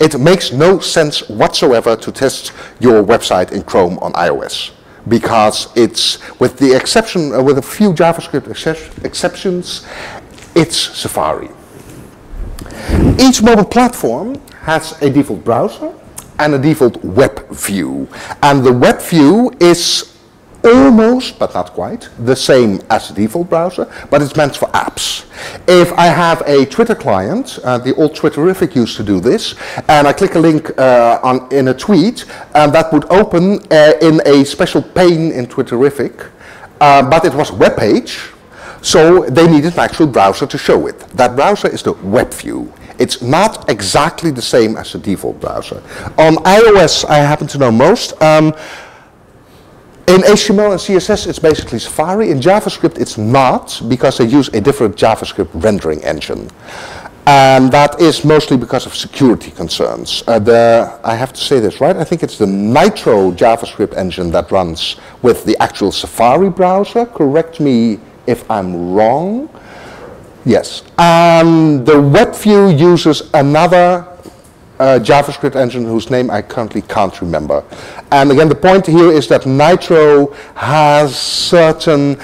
A: It makes no sense whatsoever to test your website in Chrome on iOS because it's, with the exception, uh, with a few JavaScript exceptions, it's Safari. Each mobile platform has a default browser and a default web view. And the web view is almost, but not quite, the same as the default browser, but it's meant for apps. If I have a Twitter client, uh, the old Twitterrific used to do this, and I click a link uh, on, in a tweet, and that would open uh, in a special pane in Twitterrific, uh, but it was a web page, so they needed an actual browser to show it. That browser is the web view. It's not exactly the same as the default browser. On iOS, I happen to know most. Um, in HTML and CSS, it's basically Safari. In JavaScript, it's not, because they use a different JavaScript rendering engine. And that is mostly because of security concerns. Uh, the, I have to say this right, I think it's the Nitro JavaScript engine that runs with the actual Safari browser. Correct me if I'm wrong. Yes. And the web view uses another uh, JavaScript engine whose name I currently can't remember. And again, the point here is that Nitro has certain,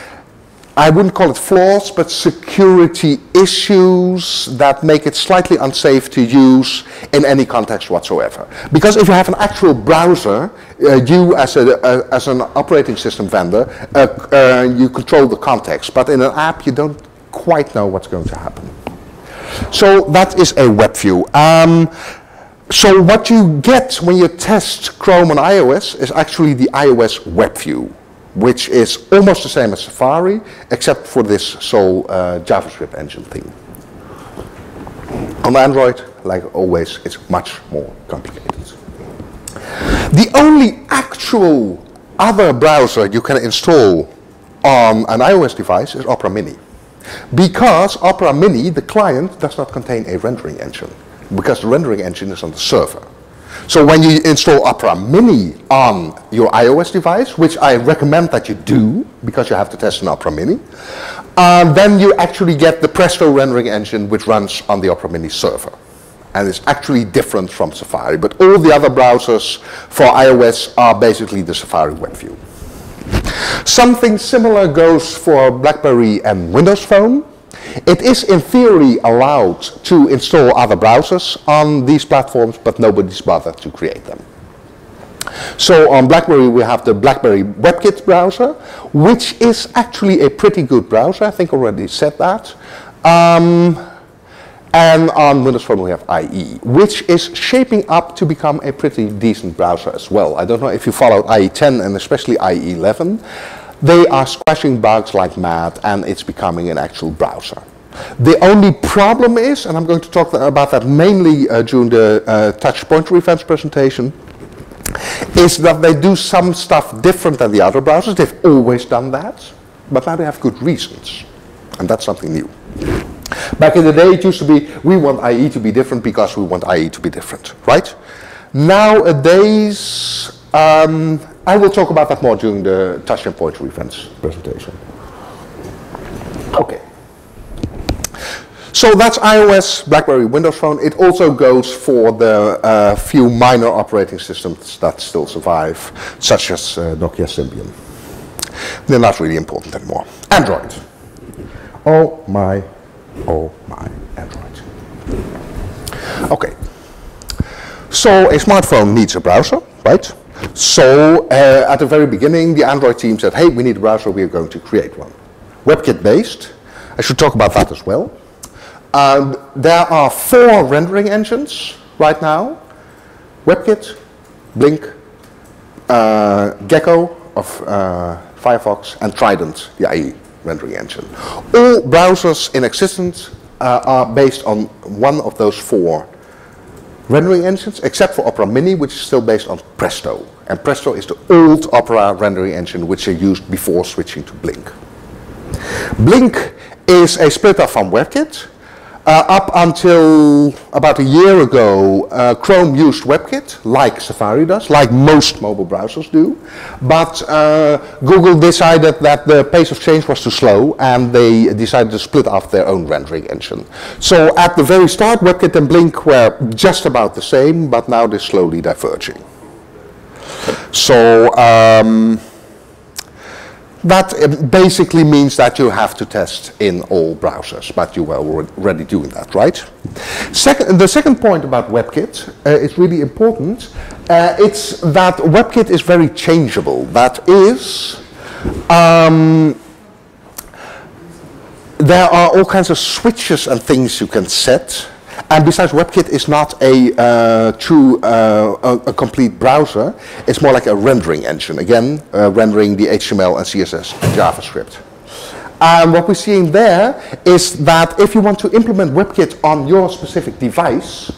A: I wouldn't call it flaws, but security issues that make it slightly unsafe to use in any context whatsoever. Because if you have an actual browser, uh, you as, a, uh, as an operating system vendor, uh, uh, you control the context. But in an app, you don't quite know what's going to happen. So that is a web view. Um, so what you get when you test Chrome on iOS is actually the iOS web view, which is almost the same as Safari, except for this sole uh, JavaScript engine thing. On Android, like always, it's much more complicated. The only actual other browser you can install on an iOS device is Opera Mini. Because Opera Mini, the client, does not contain a rendering engine because the rendering engine is on the server. So when you install Opera Mini on your iOS device, which I recommend that you do, because you have to test an Opera Mini, uh, then you actually get the Presto rendering engine which runs on the Opera Mini server. And it's actually different from Safari, but all the other browsers for iOS are basically the Safari web view. Something similar goes for BlackBerry and Windows Phone. It is in theory allowed to install other browsers on these platforms, but nobody's bothered to create them. So on BlackBerry we have the BlackBerry WebKit browser, which is actually a pretty good browser. I think already said that. Um, and on Windows Phone we have IE, which is shaping up to become a pretty decent browser as well. I don't know if you followed IE 10 and especially IE 11. They are squashing bugs like mad and it's becoming an actual browser. The only problem is, and I'm going to talk about that mainly uh, during the uh, touch pointer events presentation, is that they do some stuff different than the other browsers. They've always done that, but now they have good reasons. And that's something new. Back in the day, it used to be, we want IE to be different because we want IE to be different, right? Nowadays, um, I will talk about that more during the touch and pointer events presentation. Okay. So that's iOS, BlackBerry, Windows Phone. It also goes for the uh, few minor operating systems that still survive, such as uh, Nokia Symbian. They're not really important anymore. Android. Oh my, oh my, Android. Okay. So a smartphone needs a browser, right? So uh, at the very beginning, the Android team said, hey, we need a browser, we are going to create one. WebKit based. I should talk about that as well. Um, there are four rendering engines right now. WebKit, Blink, uh, Gecko of uh, Firefox, and Trident, the IE rendering engine. All browsers in existence uh, are based on one of those four rendering engines, except for Opera Mini, which is still based on Presto. And Presto is the old Opera rendering engine which they used before switching to Blink. Blink is a split off from WebKit. Uh, up until about a year ago, uh, Chrome used WebKit, like Safari does, like most mobile browsers do. But uh, Google decided that the pace of change was too slow, and they decided to split off their own rendering engine. So at the very start, WebKit and Blink were just about the same, but now they're slowly diverging. So um, that uh, basically means that you have to test in all browsers, but you were already doing that, right? Second, the second point about WebKit uh, is really important. Uh, it's that WebKit is very changeable. That is, um, there are all kinds of switches and things you can set and besides, WebKit is not a uh, true, uh, a, a, complete browser. It's more like a rendering engine. Again, uh, rendering the HTML and CSS and JavaScript. And what we're seeing there is that if you want to implement WebKit on your specific device,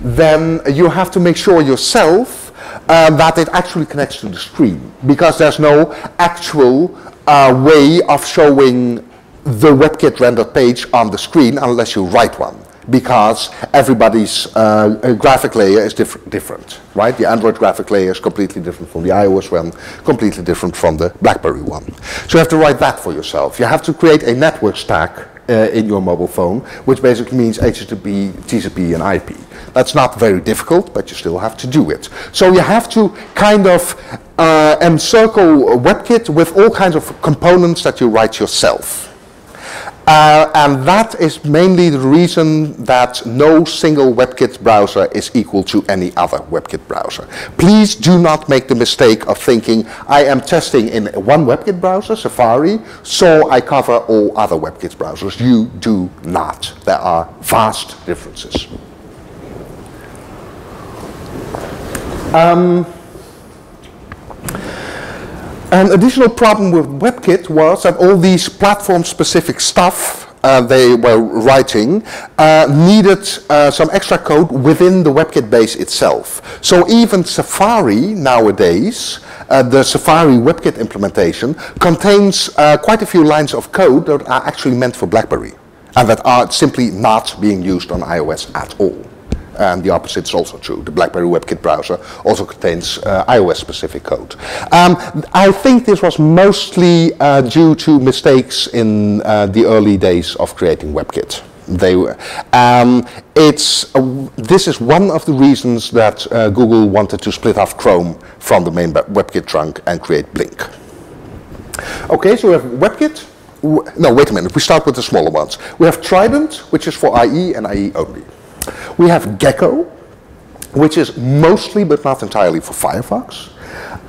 A: then you have to make sure yourself uh, that it actually connects to the screen because there's no actual uh, way of showing the WebKit rendered page on the screen unless you write one because everybody's uh, uh, graphic layer is diff different, right? The Android graphic layer is completely different from the iOS one, completely different from the BlackBerry one. So you have to write that for yourself. You have to create a network stack uh, in your mobile phone, which basically means HTTP, TCP, and IP. That's not very difficult, but you still have to do it. So you have to kind of uh, encircle WebKit with all kinds of components that you write yourself. Uh, and that is mainly the reason that no single WebKit browser is equal to any other WebKit browser. Please do not make the mistake of thinking, I am testing in one WebKit browser, Safari, so I cover all other WebKit browsers. You do not. There are vast differences. Um, an additional problem with WebKit was that all these platform-specific stuff uh, they were writing uh, needed uh, some extra code within the WebKit base itself. So even Safari nowadays, uh, the Safari WebKit implementation contains uh, quite a few lines of code that are actually meant for BlackBerry and that are simply not being used on iOS at all. And the opposite is also true. The BlackBerry WebKit browser also contains uh, iOS-specific code. Um, I think this was mostly uh, due to mistakes in uh, the early days of creating WebKit. They, um, it's, uh, this is one of the reasons that uh, Google wanted to split off Chrome from the main WebKit trunk and create Blink. Okay, so we have WebKit. No, wait a minute. We start with the smaller ones. We have Trident, which is for IE and IE only. We have Gecko, which is mostly but not entirely for Firefox.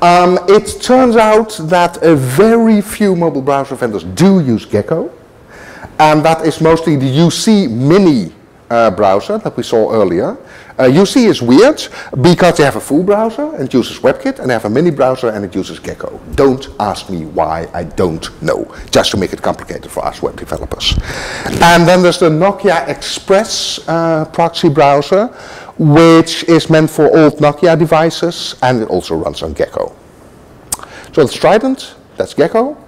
A: Um, it turns out that a very few mobile browser vendors do use Gecko, and that is mostly the UC Mini uh, browser that we saw earlier. Uh, UC is weird because they have a full browser and it uses WebKit and they have a mini browser and it uses Gecko. Don't ask me why, I don't know, just to make it complicated for us web developers. And then there's the Nokia Xpress uh, proxy browser, which is meant for old Nokia devices and it also runs on Gecko. So it's Trident, that's Gecko.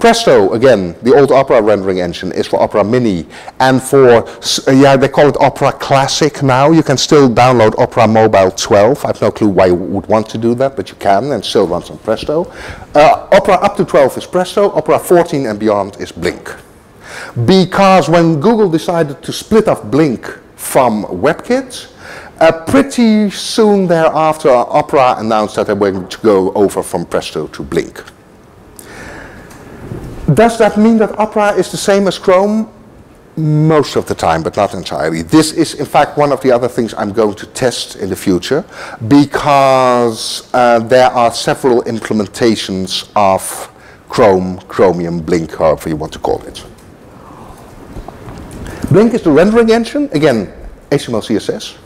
A: Presto, again, the old Opera rendering engine is for Opera Mini and for, uh, yeah, they call it Opera Classic now. You can still download Opera Mobile 12. I have no clue why you would want to do that, but you can and still runs on Presto. Uh, Opera up to 12 is Presto, Opera 14 and beyond is Blink. Because when Google decided to split off Blink from WebKit, uh, pretty soon thereafter, Opera announced that they were going to go over from Presto to Blink. Does that mean that Opera is the same as Chrome? Most of the time, but not entirely. This is, in fact, one of the other things I'm going to test in the future because uh, there are several implementations of Chrome, Chromium, Blink, however you want to call it. Blink is the rendering engine, again, HTML, CSS.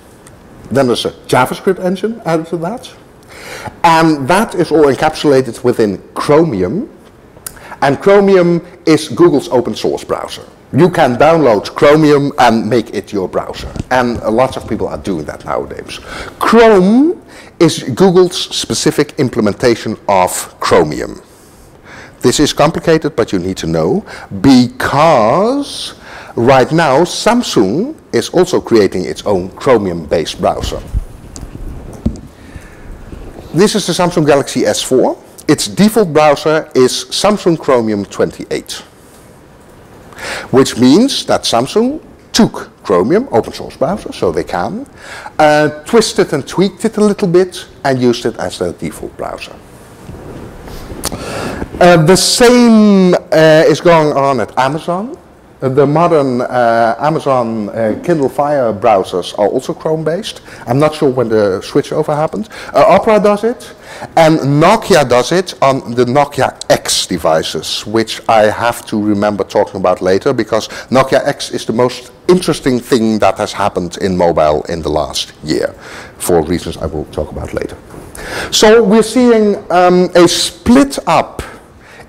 A: Then there's a JavaScript engine added to that. And that is all encapsulated within Chromium, and Chromium is Google's open source browser. You can download Chromium and make it your browser. And lots of people are doing that nowadays. Chrome is Google's specific implementation of Chromium. This is complicated, but you need to know because right now Samsung is also creating its own Chromium-based browser. This is the Samsung Galaxy S4. Its default browser is Samsung Chromium 28, which means that Samsung took Chromium, open source browser, so they can, uh, twisted and tweaked it a little bit and used it as their default browser. Uh, the same uh, is going on at Amazon. Uh, the modern uh, Amazon uh, Kindle Fire browsers are also Chrome-based. I'm not sure when the switchover happened. Opera does it, and Nokia does it on the Nokia X devices, which I have to remember talking about later because Nokia X is the most interesting thing that has happened in mobile in the last year, for reasons I will talk about later. So we're seeing um, a split up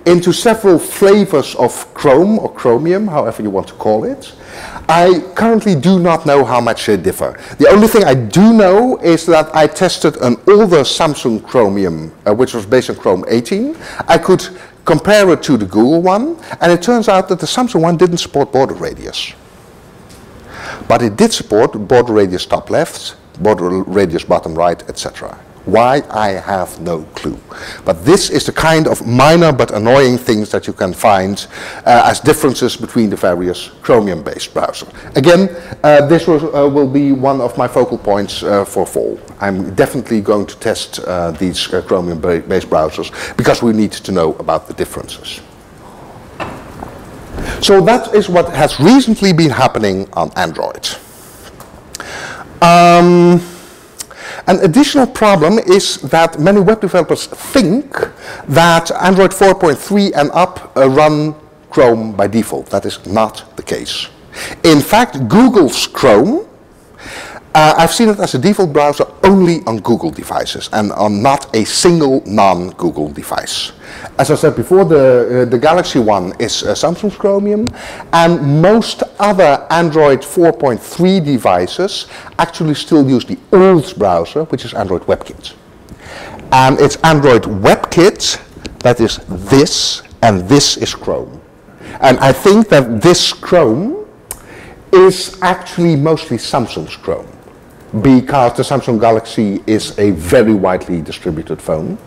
A: into several flavors of chrome or chromium, however you want to call it. I currently do not know how much they differ. The only thing I do know is that I tested an older Samsung Chromium, uh, which was based on Chrome 18. I could compare it to the Google one, and it turns out that the Samsung one didn't support border radius. But it did support border radius top left, border radius bottom right, etc. Why, I have no clue. But this is the kind of minor but annoying things that you can find uh, as differences between the various Chromium-based browsers. Again, uh, this was, uh, will be one of my focal points uh, for fall. I'm definitely going to test uh, these uh, Chromium-based browsers because we need to know about the differences. So that is what has recently been happening on Android. Um, an additional problem is that many web developers think that Android 4.3 and up uh, run Chrome by default. That is not the case. In fact, Google's Chrome, uh, I've seen it as a default browser only on Google devices and on not a single non-Google device. As I said before, the, uh, the Galaxy One is uh, Samsung's Chromium, and most other Android 4.3 devices actually still use the old browser, which is Android WebKit. And it's Android WebKit that is this, and this is Chrome. And I think that this Chrome is actually mostly Samsung's Chrome because the Samsung Galaxy is a very widely distributed phone.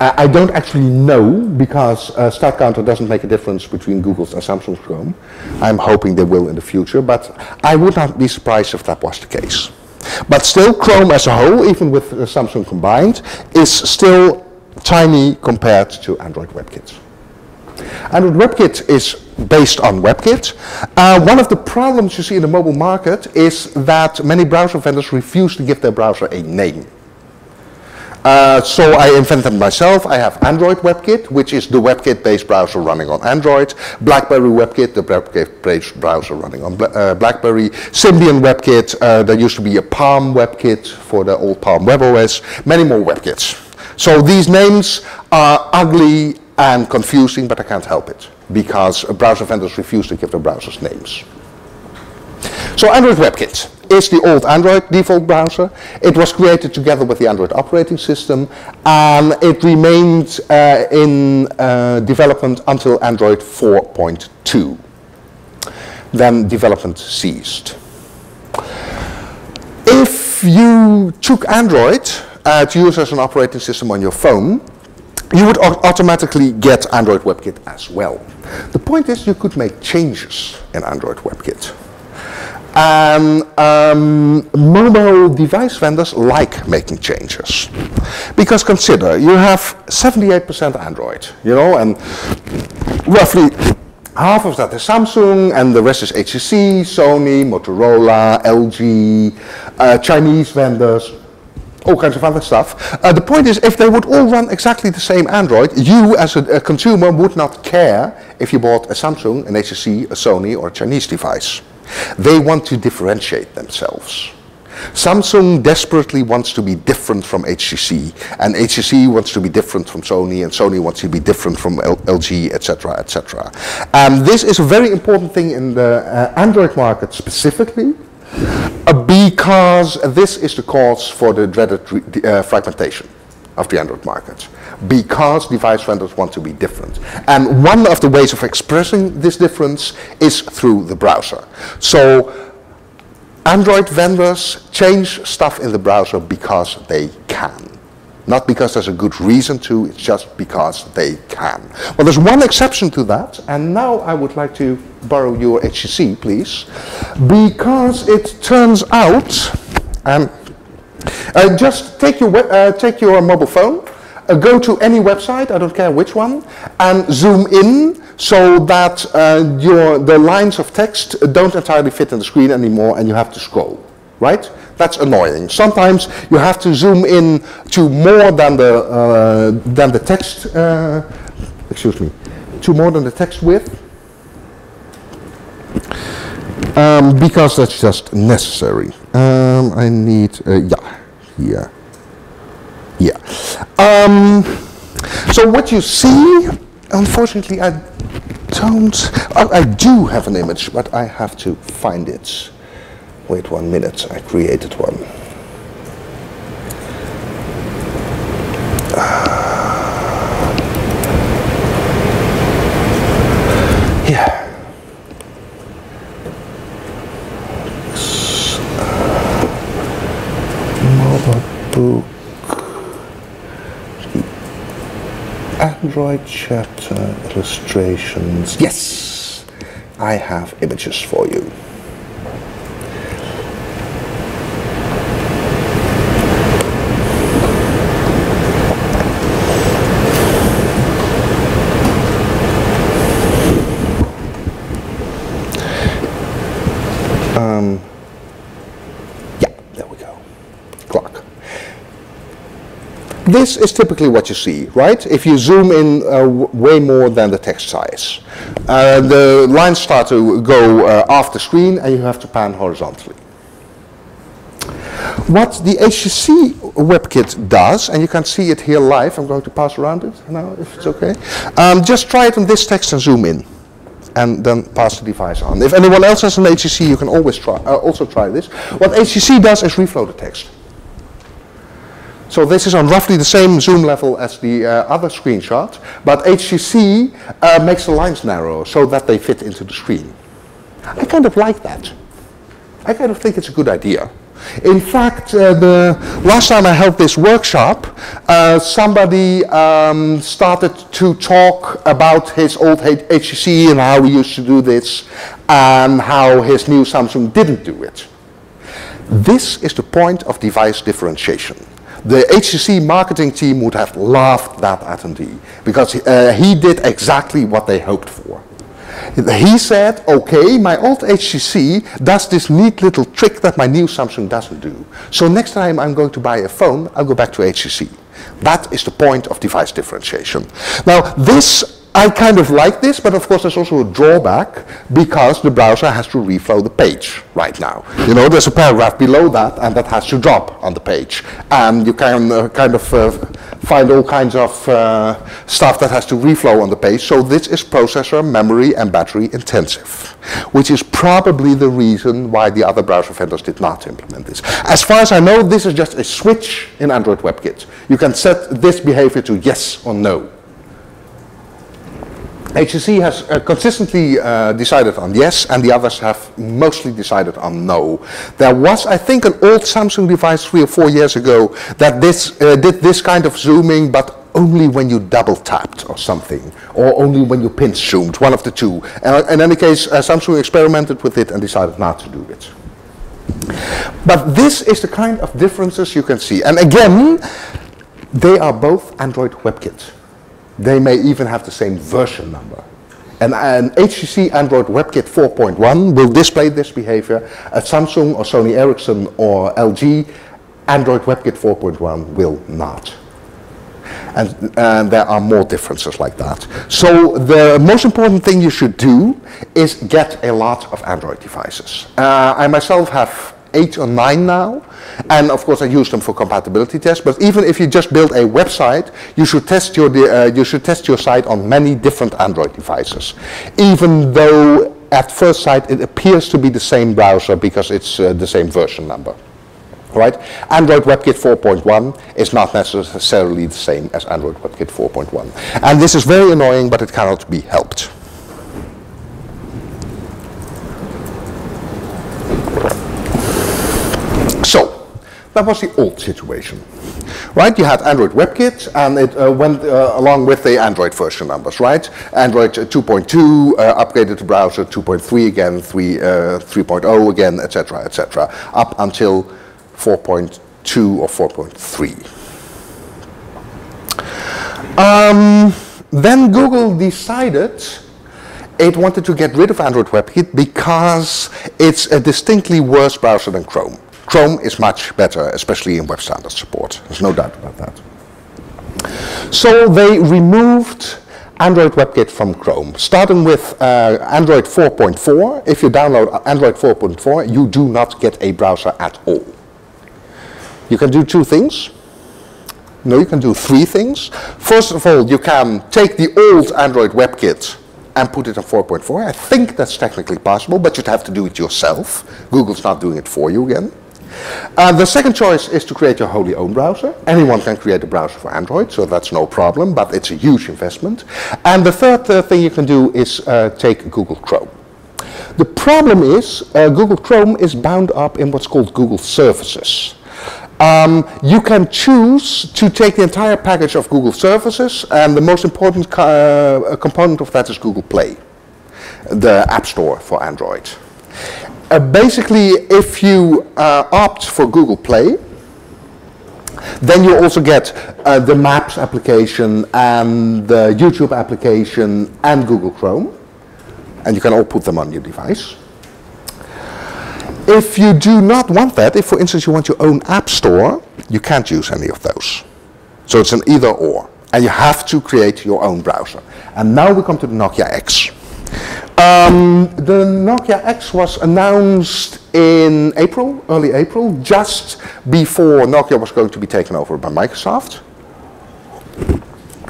A: Uh, I don't actually know because uh, StatCounter doesn't make a difference between Google's and Samsung's Chrome. I'm hoping they will in the future, but I would not be surprised if that was the case. But still, Chrome as a whole, even with uh, Samsung combined, is still tiny compared to Android WebKit. Android WebKit is based on WebKit. Uh, one of the problems you see in the mobile market is that many browser vendors refuse to give their browser a name. Uh, so I invented myself. I have Android WebKit, which is the WebKit-based browser running on Android. BlackBerry WebKit, the WebKit-based browser running on uh, BlackBerry. Symbian WebKit, uh, there used to be a Palm WebKit for the old Palm WebOS. Many more WebKits. So these names are ugly and confusing, but I can't help it because browser vendors refuse to give their browsers names. So Android WebKit is the old Android default browser. It was created together with the Android operating system and it remained uh, in uh, development until Android 4.2. Then development ceased. If you took Android uh, to use as an operating system on your phone, you would automatically get Android WebKit as well. The point is you could make changes in Android WebKit. And um, mobile device vendors like making changes. Because consider, you have 78% Android, you know, and roughly half of that is Samsung and the rest is HTC, Sony, Motorola, LG, uh, Chinese vendors, all kinds of other stuff. Uh, the point is, if they would all run exactly the same Android, you as a, a, consumer would not care if you bought a Samsung, an HTC, a Sony, or a Chinese device. They want to differentiate themselves. Samsung desperately wants to be different from HTC, and HTC wants to be different from Sony, and Sony wants to be different from L LG, etc., etc. And this is a very important thing in the uh, Android market specifically, because this is the cause for the dreaded uh, fragmentation of the Android market. Because device vendors want to be different. And one of the ways of expressing this difference is through the browser. So Android vendors change stuff in the browser because they can. Not because there's a good reason to, it's just because they can. Well, there's one exception to that, and now I would like to borrow your HTC, please, because it turns out, um, uh, just take your, uh, take your mobile phone, uh, go to any website, I don't care which one, and zoom in so that uh, your, the lines of text don't entirely fit in the screen anymore and you have to scroll, right? That's annoying. Sometimes you have to zoom in to more than the, uh, than the text, uh, excuse me, to more than the text width. Um, because that's just necessary. Um, I need, uh, yeah, here. Yeah. Um, so what you see, unfortunately, I don't, I, I do have an image, but I have to find it. Wait one minute, I created one. Ah. yeah. Mobile book. Android chapter illustrations. Yes, I have images for you. This is typically what you see, right? If you zoom in uh, way more than the text size. Uh, the lines start to go uh, off the screen and you have to pan horizontally. What the HTC WebKit does, and you can see it here live, I'm going to pass around it now if it's okay. Um, just try it on this text and zoom in and then pass the device on. If anyone else has an HTC, you can always try, uh, also try this. What HTC does is reflow the text. So this is on roughly the same zoom level as the uh, other screenshot, but HTC uh, makes the lines narrow so that they fit into the screen. I kind of like that. I kind of think it's a good idea. In fact, uh, the last time I held this workshop, uh, somebody um, started to talk about his old HTC and how he used to do this and how his new Samsung didn't do it. This is the point of device differentiation the HTC marketing team would have laughed that attendee because uh, he did exactly what they hoped for. He said, okay, my old HTC does this neat little trick that my new Samsung doesn't do. So next time I'm going to buy a phone, I'll go back to HTC. That is the point of device differentiation. Now, this I kind of like this, but of course there's also a drawback because the browser has to reflow the page right now. You know, there's a paragraph below that and that has to drop on the page. And you can uh, kind of uh, find all kinds of uh, stuff that has to reflow on the page. So this is processor, memory and battery intensive, which is probably the reason why the other browser vendors did not implement this. As far as I know, this is just a switch in Android WebKit. You can set this behavior to yes or no. HTC has uh, consistently uh, decided on yes, and the others have mostly decided on no. There was, I think, an old Samsung device three or four years ago that this, uh, did this kind of zooming, but only when you double tapped or something, or only when you pinch zoomed, one of the two. And in any case, uh, Samsung experimented with it and decided not to do it. But this is the kind of differences you can see. And again, they are both Android WebKit. They may even have the same version number. And an HTC Android WebKit 4.1 will display this behavior. A Samsung or Sony Ericsson or LG Android WebKit 4.1 will not. And, and, there are more differences like that. So the most important thing you should do is get a lot of Android devices. Uh, I myself have eight or nine now. And of course I use them for compatibility tests, but even if you just build a website, you should test your, uh, you should test your site on many different Android devices. Even though at first sight, it appears to be the same browser because it's uh, the same version number. Right? Android WebKit 4.1 is not necessarily the same as Android WebKit 4.1. And this is very annoying, but it cannot be helped. That was the old situation. Right, you had Android WebKit and it uh, went uh, along with the Android version numbers, right? Android 2.2 uh, upgraded to browser, 2.3 again, 3, 3.0 uh, again, etc., etc., up until 4.2 or 4.3. Um, then Google decided it wanted to get rid of Android WebKit because it's a distinctly worse browser than Chrome. Chrome is much better, especially in web standard support. There's no doubt about that. So they removed Android WebKit from Chrome, starting with uh, Android 4.4. If you download Android 4.4, you do not get a browser at all. You can do two things. No, you can do three things. First of all, you can take the old Android WebKit and put it on 4.4. I think that's technically possible, but you'd have to do it yourself. Google's not doing it for you again. Uh, the second choice is to create your wholly own browser. Anyone can create a browser for Android, so that's no problem, but it's a huge investment. And the third uh, thing you can do is uh, take Google Chrome. The problem is uh, Google Chrome is bound up in what's called Google Services. Um, you can choose to take the entire package of Google Services, and the most important co uh, component of that is Google Play, the App Store for Android. Uh, basically, if you uh, opt for Google Play, then you also get uh, the Maps application and the YouTube application and Google Chrome. And you can all put them on your device. If you do not want that, if for instance you want your own app store, you can't use any of those. So it's an either or. And you have to create your own browser. And now we come to the Nokia X. Um, the Nokia X was announced in April, early April, just before Nokia was going to be taken over by Microsoft.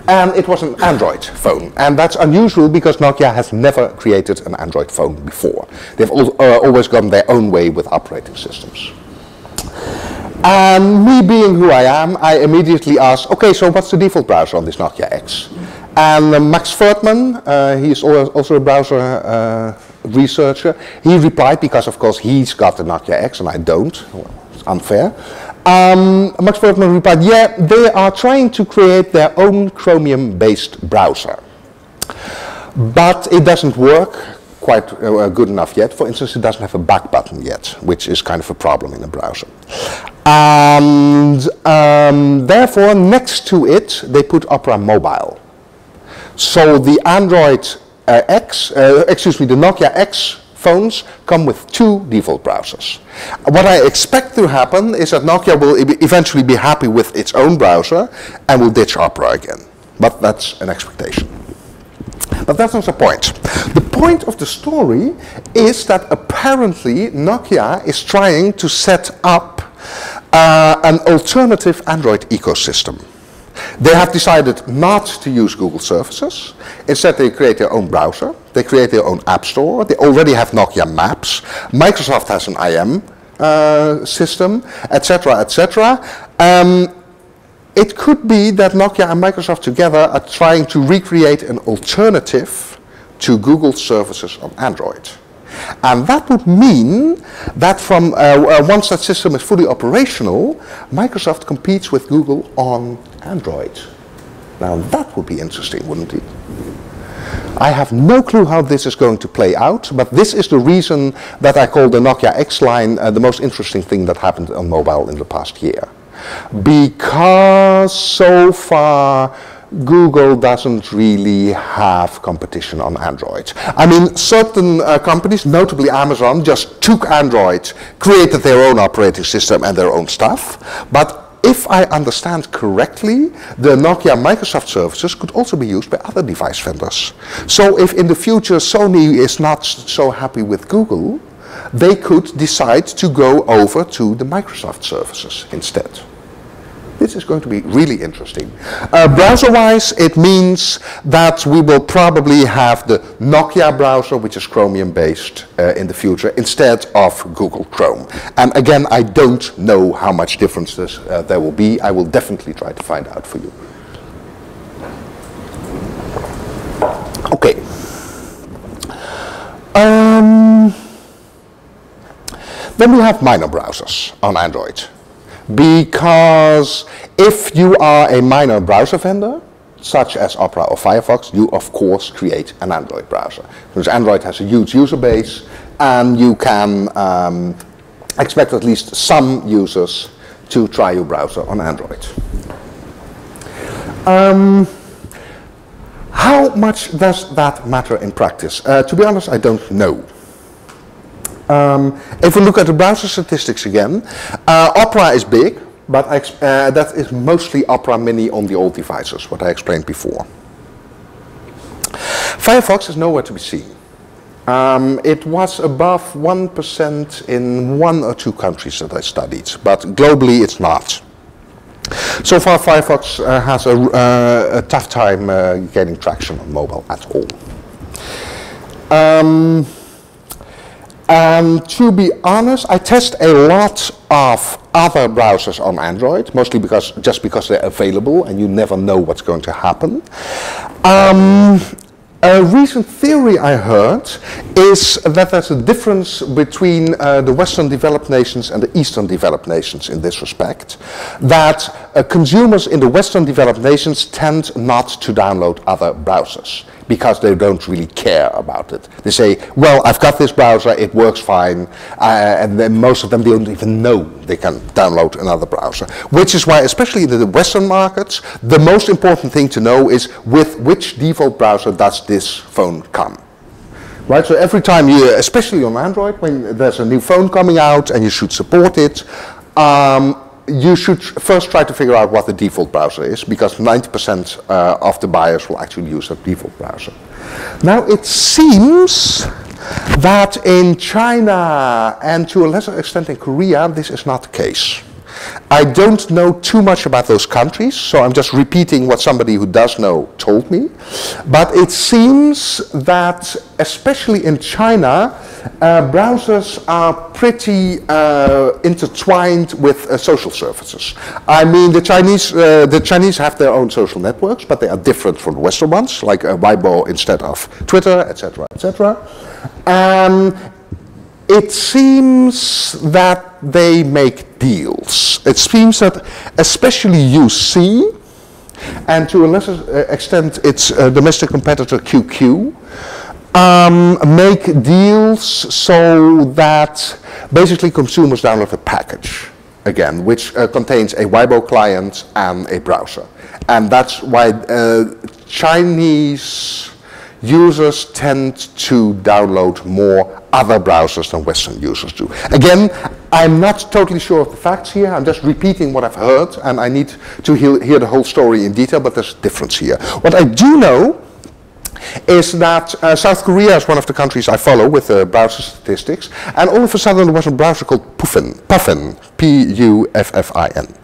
A: And it was an Android phone. And that's unusual because Nokia has never created an Android phone before. They've al uh, always gone their own way with operating systems. And me being who I am, I immediately asked, okay, so what's the default browser on this Nokia X? And uh, Max Firtman, uh, he's also a browser uh, researcher, he replied, because of course he's got the Nokia X and I don't, well, it's unfair. Um, Max Firtman replied, yeah, they are trying to create their own Chromium-based browser. But it doesn't work quite uh, good enough yet. For instance, it doesn't have a back button yet, which is kind of a problem in a browser. And um, therefore, next to it, they put Opera Mobile. So the Android uh, X, uh, excuse me, the Nokia X phones come with two default browsers. What I expect to happen is that Nokia will eventually be happy with its own browser and will ditch Opera again. But that's an expectation. But that's not the point. The point of the story is that apparently Nokia is trying to set up uh, an alternative Android ecosystem. They have decided not to use Google services. Instead, they create their own browser. They create their own app store. They already have Nokia Maps. Microsoft has an IM uh, system, etc., etc. Um, it could be that Nokia and Microsoft together are trying to recreate an alternative to Google services on Android. And that would mean that from uh, uh, once that system is fully operational, Microsoft competes with Google on Android. Now that would be interesting, wouldn't it? I have no clue how this is going to play out, but this is the reason that I call the Nokia X line uh, the most interesting thing that happened on mobile in the past year. Because so far, Google doesn't really have competition on Android. I mean, certain uh, companies, notably Amazon, just took Android, created their own operating system and their own stuff. But if I understand correctly, the Nokia Microsoft services could also be used by other device vendors. So if in the future Sony is not so happy with Google, they could decide to go over to the Microsoft services instead. This is going to be really interesting. Uh, browser-wise, it means that we will probably have the Nokia browser, which is Chromium-based uh, in the future, instead of Google Chrome. And again, I don't know how much differences uh, there will be. I will definitely try to find out for you. Okay. Um, then we have minor browsers on Android. Because if you are a minor browser vendor, such as Opera or Firefox, you of course create an Android browser. Because Android has a huge user base and you can um, expect at least some users to try your browser on Android. Um, how much does that matter in practice? Uh, to be honest, I don't know. Um, if we look at the browser statistics again, uh, Opera is big, but uh, that is mostly Opera Mini on the old devices, what I explained before. Firefox is nowhere to be seen. Um, it was above 1% in one or two countries that I studied, but globally it's not. So far Firefox uh, has a, uh, a, tough time uh, gaining traction on mobile at all. Um, and to be honest, I test a lot of other browsers on Android, mostly because just because they're available and you never know what's going to happen. Um, a recent theory I heard is that there's a difference between uh, the Western developed nations and the Eastern developed nations in this respect. That uh, consumers in the Western developed nations tend not to download other browsers because they don't really care about it. They say, well, I've got this browser, it works fine, uh, and then most of them don't even know they can download another browser. Which is why, especially in the Western markets, the most important thing to know is with which default browser does this phone come. Right, so every time you, especially on Android, when there's a new phone coming out and you should support it, um, you should first try to figure out what the default browser is because 90% uh, of the buyers will actually use that default browser. Now it seems that in China and to a lesser extent in Korea this is not the case. I don't know too much about those countries, so I'm just repeating what somebody who does know told me. But it seems that, especially in China, uh, browsers are pretty uh, intertwined with uh, social services. I mean, the Chinese, uh, the Chinese have their own social networks, but they are different from the Western ones, like uh, Weibo instead of Twitter, etc., etc. Um, it seems that they make deals. It seems that especially UC, and to a lesser uh, extent its uh, domestic competitor QQ, um, make deals so that basically consumers download a package, again, which uh, contains a Weibo client and a browser. And that's why uh, Chinese users tend to download more other browsers than Western users do. Again, I'm not totally sure of the facts here. I'm just repeating what I've heard, and I need to hear, hear the whole story in detail, but there's a difference here. What I do know is that uh, South Korea is one of the countries I follow with the uh, browser statistics, and all of a sudden there was a browser called Puffin, Puffin, P-U-F-F-I-N.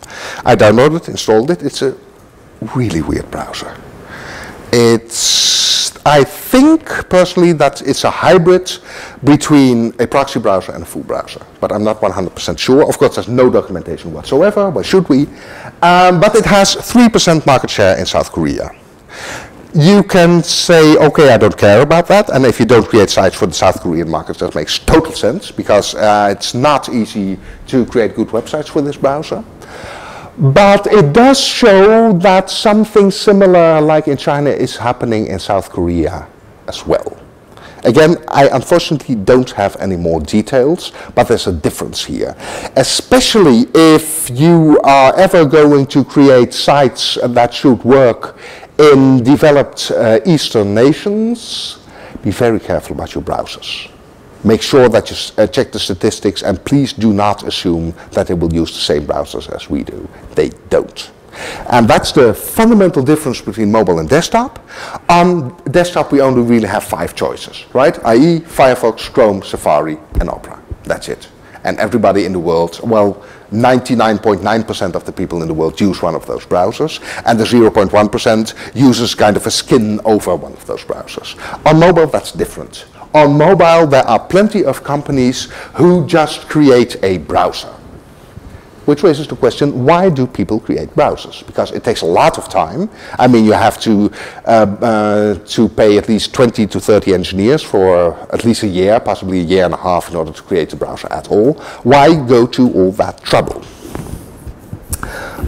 A: I downloaded it, installed it. It's a really weird browser. It's, I think personally that it's a hybrid between a proxy browser and a full browser, but I'm not 100% sure. Of course, there's no documentation whatsoever. Why should we? Um, but it has 3% market share in South Korea. You can say, okay, I don't care about that, and if you don't create sites for the South Korean market, that makes total sense because uh, it's not easy to create good websites for this browser. But it does show that something similar like in China is happening in South Korea as well. Again, I unfortunately don't have any more details, but there's a difference here. Especially if you are ever going to create sites that should work in developed uh, Eastern nations, be very careful about your browsers. Make sure that you uh, check the statistics and please do not assume that they will use the same browsers as we do. They don't. And that's the fundamental difference between mobile and desktop. On desktop we only really have five choices, right? i.e. Firefox, Chrome, Safari and Opera. That's it. and everybody in the world, well, 99.9% of the people in the world use one of those browsers, and the 0.1% uses kind of a skin over one of those browsers. On mobile, that's different. On mobile, there are plenty of companies who just create a browser. Which raises the question, why do people create browsers? Because it takes a lot of time. I mean, you have to, uh, uh, to pay at least 20 to 30 engineers for at least a year, possibly a year and a half in order to create a browser at all. Why go to all that trouble?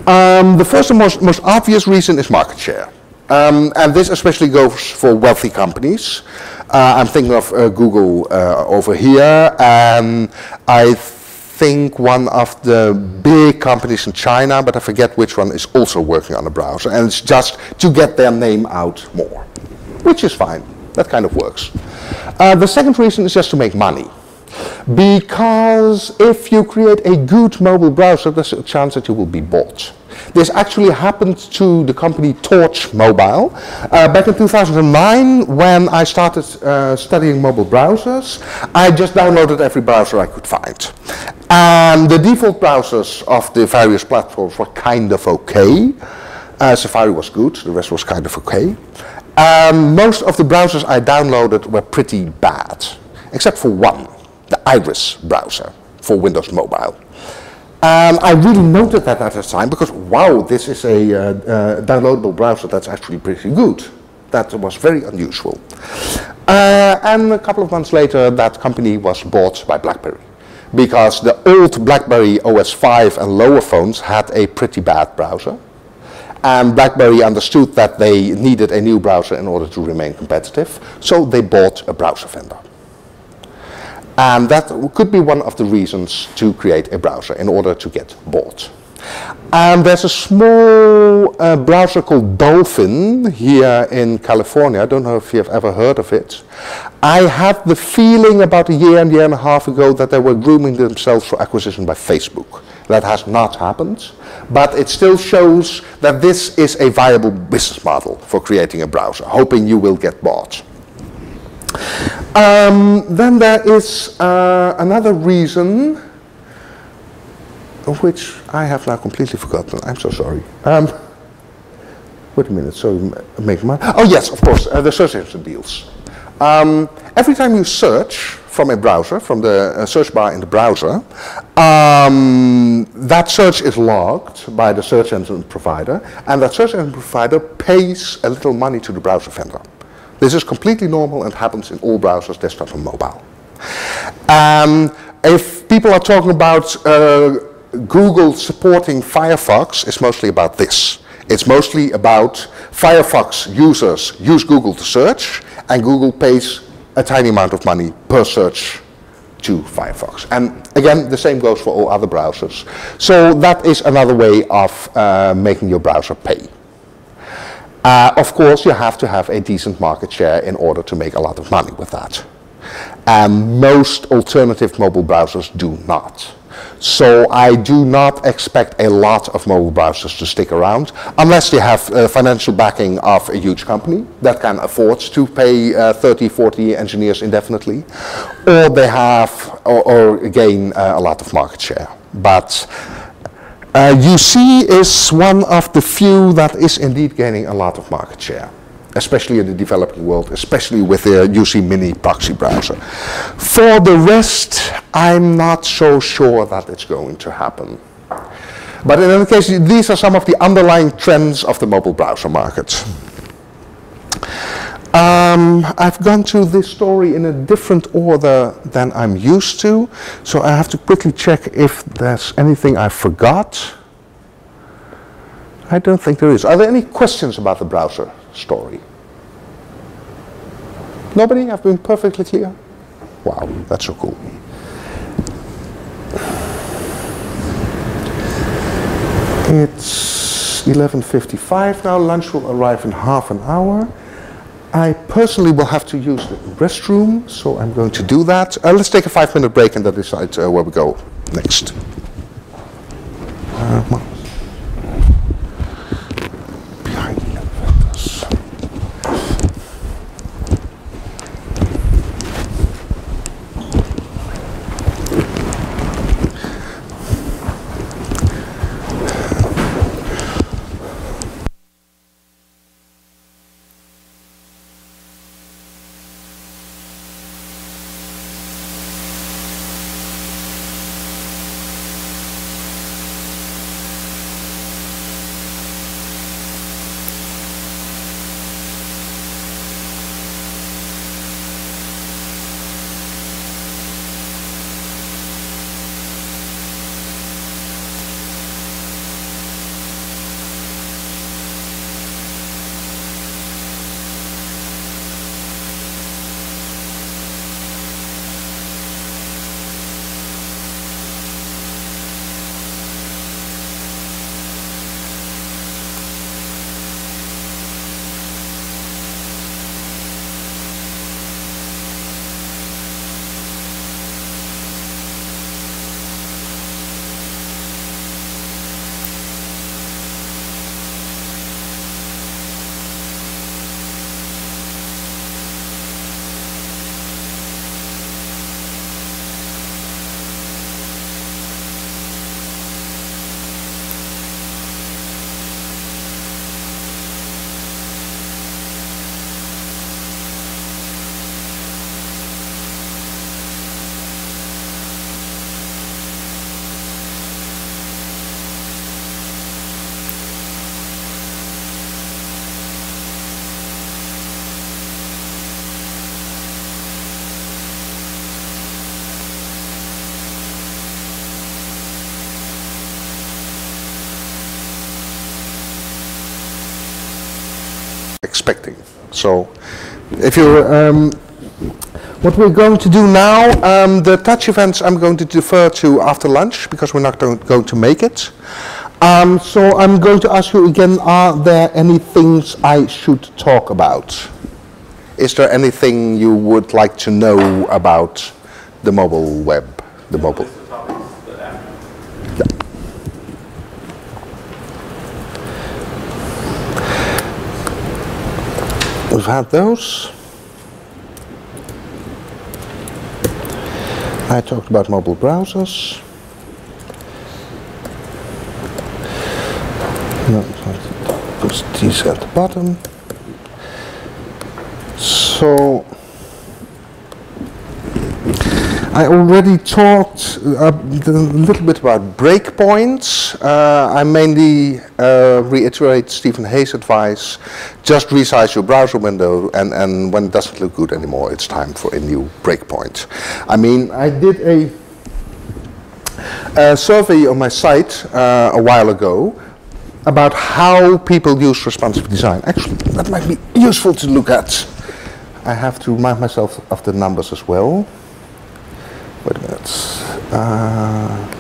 A: Um, the first and most, most obvious reason is market share. Um, and this especially goes for wealthy companies. Uh, I'm thinking of uh, Google uh, over here. and I think one of the big companies in China, but I forget which one, is also working on a browser. And it's just to get their name out more, which is fine. That kind of works. The second reason is just to make money. Because if you create a good mobile browser, there's a chance that you will be bought. This actually happened to the company Torch Mobile. Uh, back in 2009, when I started uh, studying mobile browsers, I just downloaded every browser I could find. And the default browsers of the various platforms were kind of okay. Uh, Safari was good, the rest was kind of okay. Um, most of the browsers I downloaded were pretty bad, except for one, the Iris browser for Windows Mobile. Um, I really noted that at the time because, wow, this is a uh, uh, downloadable browser that's actually pretty good. That was very unusual. Uh, and a couple of months later, that company was bought by BlackBerry because the old BlackBerry OS 5 and lower phones had a pretty bad browser. And BlackBerry understood that they needed a new browser in order to remain competitive, so they bought a browser vendor. And that could be one of the reasons to create a browser in order to get bought. And there's a small uh, browser called Dolphin here in California. I don't know if you've ever heard of it. I had the feeling about a year and a year and a half ago that they were grooming themselves for acquisition by Facebook. That has not happened, but it still shows that this is a viable business model for creating a browser, hoping you will get bought. Um, then there is uh, another reason, of which I have now completely forgotten. I'm so sorry. Um, wait a minute. So make my oh yes, of course, uh, the search engine deals. Um, every time you search from a browser, from the uh, search bar in the browser, um, that search is logged by the search engine provider, and that search engine provider pays a little money to the browser vendor. This is completely normal and happens in all browsers, desktop and mobile. Um, if people are talking about uh, Google supporting Firefox, it's mostly about this. It's mostly about Firefox users use Google to search, and Google pays a tiny amount of money per search to Firefox. And again, the same goes for all other browsers. So that is another way of uh, making your browser pay. Uh, of course, you have to have a decent market share in order to make a lot of money with that. And most alternative mobile browsers do not. So I do not expect a lot of mobile browsers to stick around unless they have uh, financial backing of a huge company that can afford to pay uh, 30, 40 engineers indefinitely, or they have or, or gain uh, a lot of market share. But uh, UC is one of the few that is indeed gaining a lot of market share, especially in the developing world, especially with their UC Mini proxy browser. For the rest, I'm not so sure that it's going to happen. But in any case, these are some of the underlying trends of the mobile browser market. Um, I've gone through this story in a different order than I'm used to, so I have to quickly check if there's anything I forgot. I don't think there is. Are there any questions about the browser story? Nobody? I've been perfectly clear? Wow, that's so cool. It's 11.55 now, lunch will arrive in half an hour. I personally will have to use the restroom, so I'm going to do that. Uh, let's take a five minute break and then decide uh, where we go next. Uh, So if you um, what we're going to do now, um, the touch events I'm going to defer to after lunch because we're not going, to make it. Um, so I'm going to ask you again, are there any things I should talk about? Is there anything you would like to know about the mobile web, the mobile? We've had those. I talked about mobile browsers. No, put these at the bottom. So I already talked uh, a little bit about breakpoints. Uh, I mainly uh, reiterate Stephen Hay's advice, just resize your browser window and, and when it doesn't look good anymore, it's time for a new breakpoint. I mean, I did a, a survey on my site uh, a while ago about how people use responsive design. Actually, that might be useful to look at. I have to remind myself of the numbers as well. Uh,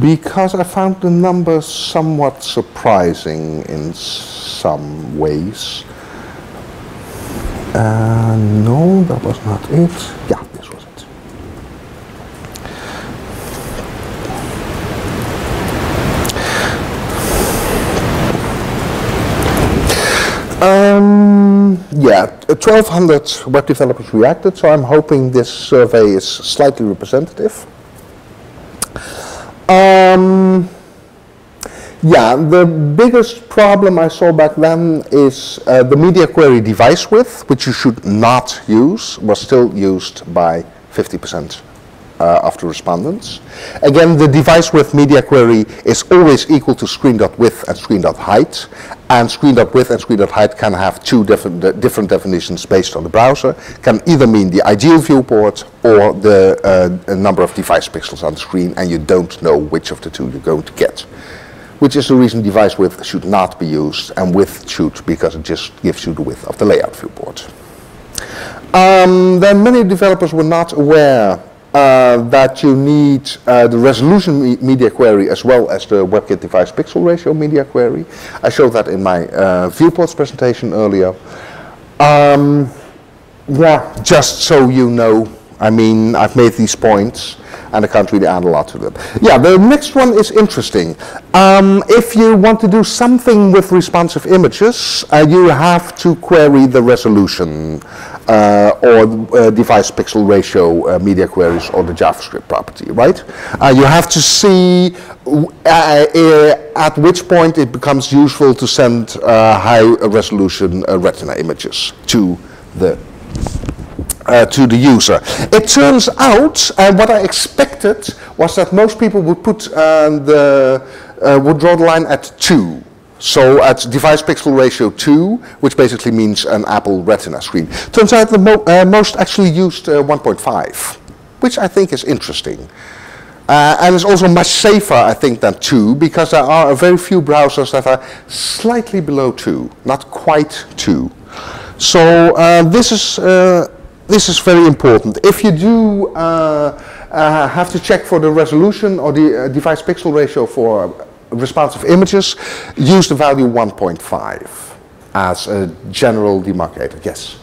A: because I found the numbers somewhat surprising in some ways. Uh, no, that was not it. Yeah, Um, yeah, 1,200 web developers reacted, so I'm hoping this survey is slightly representative. Um, yeah, the biggest problem I saw back then is uh, the media query device width, which you should not use, was still used by 50% uh, the respondents. Again, the device width media query is always equal to screen.width and screen.height, and screen.width and screen.height can have two different, different definitions based on the browser. Can either mean the ideal viewport or the uh, number of device pixels on the screen, and you don't know which of the two you're going to get. Which is the reason device width should not be used, and width should, because it just gives you the width of the layout viewport. Um, then many developers were not aware uh, that you need uh, the resolution me media query as well as the WebKit device pixel ratio media query. I showed that in my uh, viewports presentation earlier. Um, yeah, just so you know, I mean, I've made these points and I can't really add a lot to them. Yeah, the next one is interesting. Um, if you want to do something with responsive images, uh, you have to query the resolution uh, or uh, device pixel ratio uh, media queries or the JavaScript property, right? Uh, you have to see uh, at which point it becomes useful to send high resolution retina images to the uh, to the user. It turns out, uh, what I expected was that most people would put uh, the uh, would draw the line at two. So at device pixel ratio 2, which basically means an Apple Retina screen. Turns out the mo uh, most actually used uh, 1.5, which I think is interesting. Uh, and it's also much safer, I think, than 2, because there are very few browsers that are slightly below 2, not quite 2. So uh, this is this is very important. If you do uh, uh, have to check for the resolution or the uh, device pixel ratio for responsive images, use the value 1.5 as a general demarcator. Yes?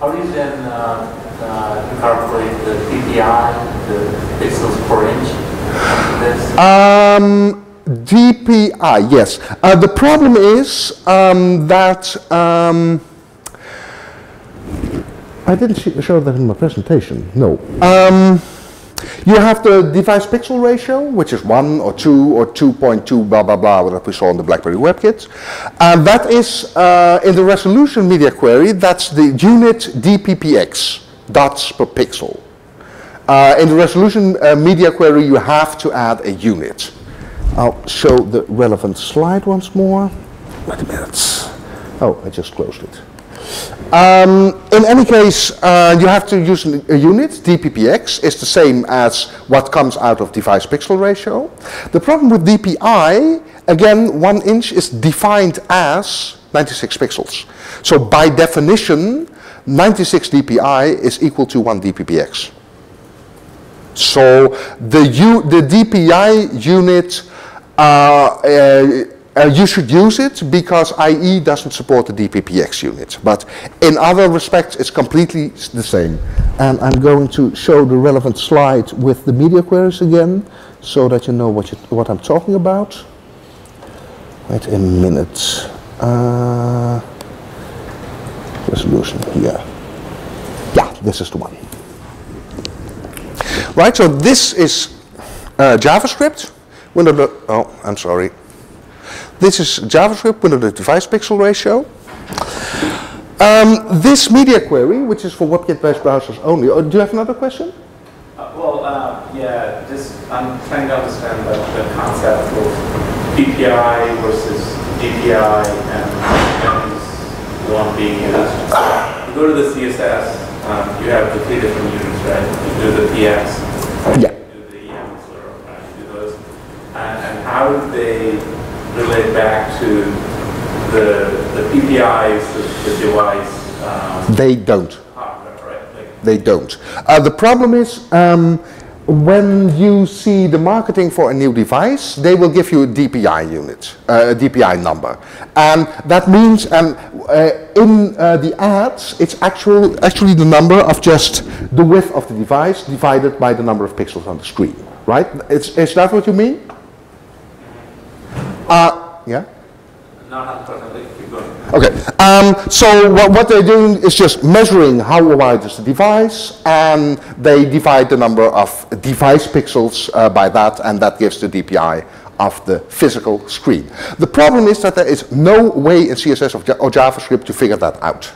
C: How do you then uh, uh, calculate the PPI, the pixels per inch?
A: Um, DPI, yes. Uh, the problem is um, that um, I didn't show that in my presentation, no. Um, you have the device pixel ratio, which is 1 or 2 or 2.2 blah blah blah that we saw in the BlackBerry WebKit. And that is uh, in the resolution media query, that's the unit DPPX, dots per pixel. Uh, in the resolution uh, media query, you have to add a unit. I'll show the relevant slide once more. Wait a minute. Oh, I just closed it. Um, in any case, uh, you have to use a unit. DPPX is the same as what comes out of device pixel ratio. The problem with DPI, again, one inch is defined as 96 pixels. So by definition, 96 dpi is equal to 1 dppx. So the, U, the dpi unit uh, uh, uh, you should use it because IE doesn't support the DPPX unit. But in other respects, it's completely the same. And I'm going to show the relevant slide with the media queries again, so that you know what, you, what I'm talking about. Wait a minute. Uh, resolution here. Yeah, this is the one. Right, so this is uh, JavaScript. Window oh, I'm sorry. This is JavaScript with the device pixel ratio. Um, this media query, which is for WebKit-based browsers only. Oh, do you have another question?
C: Uh, well, uh, yeah, just I'm trying to understand the, the concept of PPI versus DPI and, one being used. You go to the CSS, um, you have the three different units, right? You do the PX,
A: yeah.
C: you do the EMs, or uh, you do those. And, and how do they relate back to the, the PPIs, the, the device? Um,
A: they don't.
C: Hardware, right? Like,
A: they don't. Uh, the problem is um, when you see the marketing for a new device, they will give you a DPI unit, uh, a DPI number. And that means um, uh, in uh, the ads, it's actual, actually the number of just the width of the device divided by the number of pixels on the screen, right? It's, is that what you mean? Uh, yeah?
C: not perfectly, keep going.
A: Okay, um, so what, what, they're doing is just measuring how wide is the device, and they divide the number of device pixels uh, by that, and that gives the DPI of the physical screen. The problem is that there is no way in CSS or JavaScript to figure that out.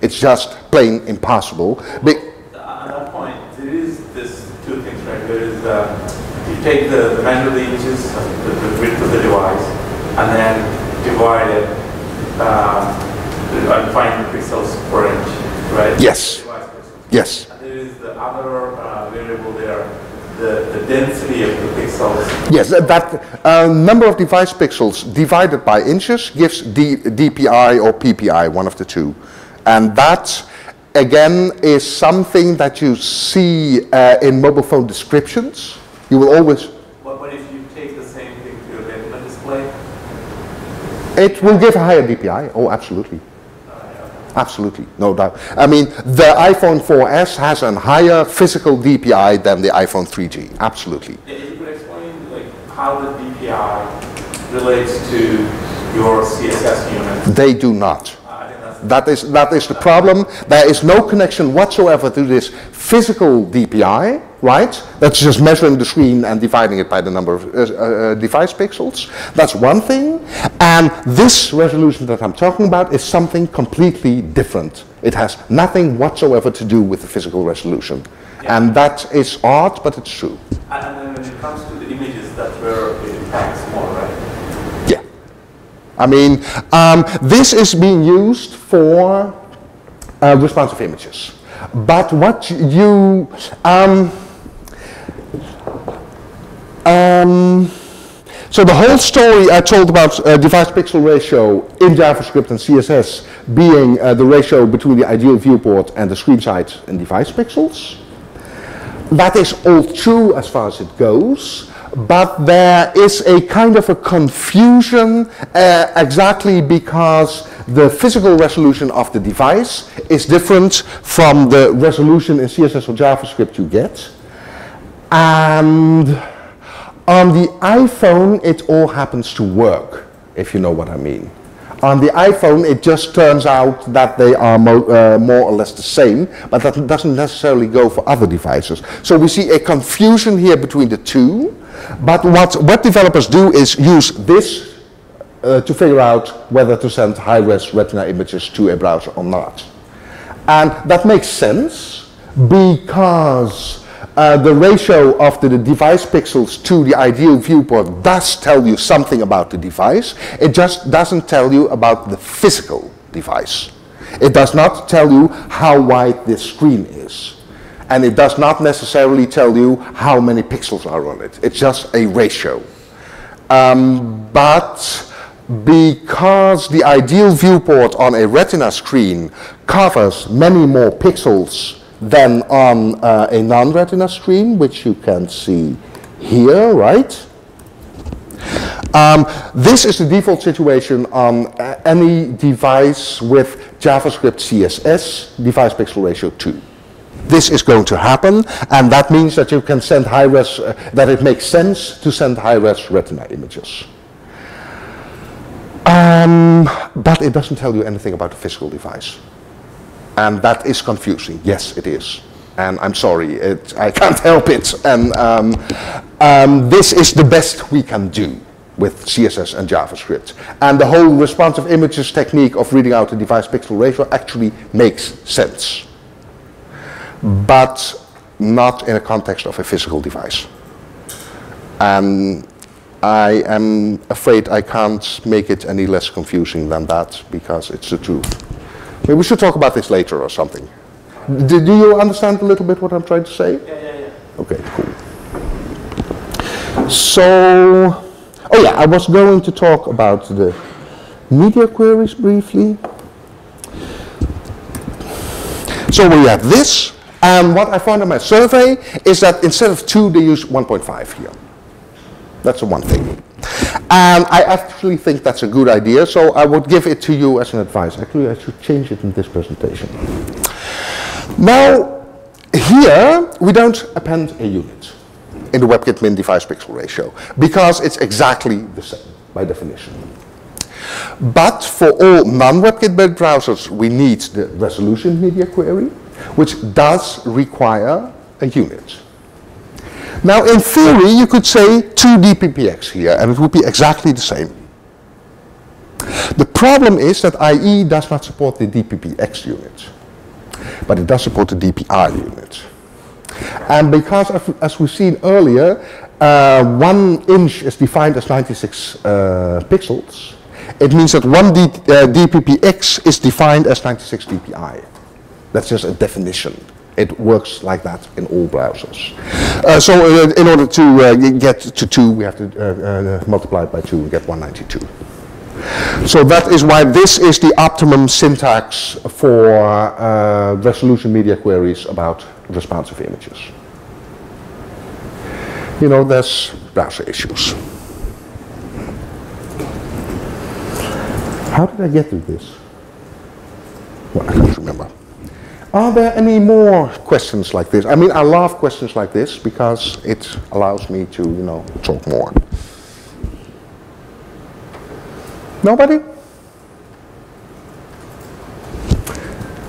A: It's just plain impossible.
C: Be At that point, there is this two things, right? There is uh, you take the, the measure the inches, the, the width of the device, and then divide it uh, and find the pixels per inch, right?
A: Yes. Yes.
C: And there is the other uh, variable there, the, the density of the pixels.
A: Yes, that uh, number of device pixels divided by inches gives D, DPI or PPI, one of the two. And that, again, is something that you see uh, in mobile phone descriptions. You will always It will give a higher DPI. Oh, absolutely. Absolutely, no doubt. I mean, the iPhone 4S has a higher physical DPI than the iPhone 3G. Absolutely.
C: Yeah, you could explain like how the DPI relates to your CSS unit.
A: They do not. Ah, that is, that is the problem. There is no connection whatsoever to this physical DPI, right? That's just measuring the screen and dividing it by the number of uh, uh, device pixels. That's one thing. And this resolution that I'm talking about is something completely different. It has nothing whatsoever to do with the physical resolution. Yeah. And that is odd, but it's true.
C: And then when it comes to the images, that were it impacts more, right?
A: I mean, um, this is being used for uh, responsive images. But what you, um, um, so the whole story I told about uh, device pixel ratio in JavaScript and CSS being uh, the ratio between the ideal viewport and the screen size in device pixels. That is all true as far as it goes but there is a kind of a confusion uh, exactly because the physical resolution of the device is different from the resolution in CSS or JavaScript you get. And on the iPhone, it all happens to work, if you know what I mean. On the iPhone, it just turns out that they are mo uh, more or less the same, but that doesn't necessarily go for other devices. So we see a confusion here between the two, but what web developers do is use this uh, to figure out whether to send high-res retina images to a browser or not. And that makes sense because uh, the ratio of the, the, device pixels to the ideal viewport does tell you something about the device. It just doesn't tell you about the physical device. It does not tell you how wide this screen is. And it does not necessarily tell you how many pixels are on it. It's just a ratio. Um, but because the ideal viewport on a retina screen covers many more pixels than on uh, a non-retina screen, which you can see here, right? Um, this is the default situation on uh, any device with JavaScript CSS device pixel ratio 2. This is going to happen, and that means that you can send high-res, uh, that it makes sense to send high-res retina images. Um, but it doesn't tell you anything about the physical device. And that is confusing. Yes, it is. And I'm sorry, it, I can't help it. And um, um, this is the best we can do with CSS and JavaScript. And the whole responsive images technique of reading out the device pixel ratio actually makes sense. But not in a context of a physical device. And I am afraid I can't make it any less confusing than that because it's the truth. Maybe we should talk about this later or something. Do, do you understand a little bit what I'm trying to say?
C: Yeah, yeah, yeah.
A: Okay, cool. So, oh yeah, I was going to talk about the media queries briefly. So we have this, and what I found in my survey is that instead of 2, they use 1.5 here. That's the one thing. And I actually think that's a good idea, so I would give it to you as an advice. Actually, I should change it in this presentation. Now, here we don't append a unit in the WebKit min device pixel ratio because it's exactly the same by definition. But for all non-WebKit browsers, we need the resolution media query, which does require a unit. Now, in theory, you could say 2 DPPX here, and it would be exactly the same. The problem is that IE does not support the DPPX unit, but it does support the DPI unit. And because, as we've seen earlier, uh, one inch is defined as 96 uh, pixels, it means that one D, uh, DPPX is defined as 96 dpi. That's just a definition. It works like that in all browsers. Uh, so uh, in order to uh, get to 2, we have to uh, uh, multiply it by 2 and get 192. So that is why this is the optimum syntax for uh, resolution media queries about responsive images. You know, there's browser issues. How did I get to this? Well, I can't remember. Are there any more questions like this? I mean, I love questions like this because it allows me to, you know, talk more. Nobody?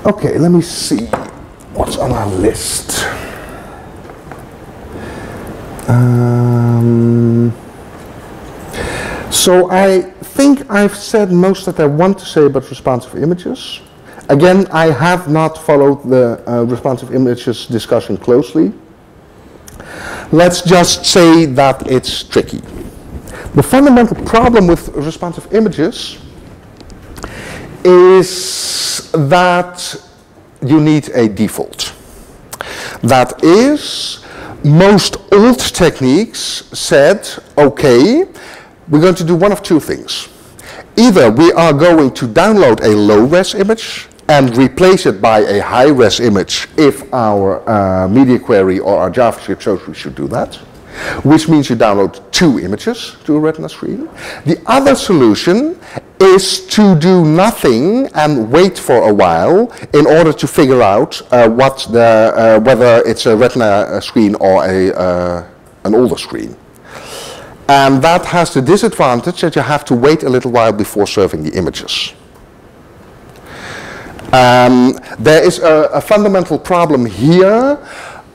A: Okay, let me see what's on our list. Um, so I think I've said most that I want to say about responsive images. Again, I have not followed the uh, responsive images discussion closely. Let's just say that it's tricky. The fundamental problem with responsive images is that you need a default. That is, most old techniques said, okay, we're going to do one of two things. Either we are going to download a low-res image and replace it by a high-res image if our uh, media query or our JavaScript shows we should do that, which means you download two images to a retina screen. The other solution is to do nothing and wait for a while in order to figure out uh, what the, uh, whether it's a retina uh, screen or a, uh, an older screen. And that has the disadvantage that you have to wait a little while before serving the images. Um, there is a, a, fundamental problem here.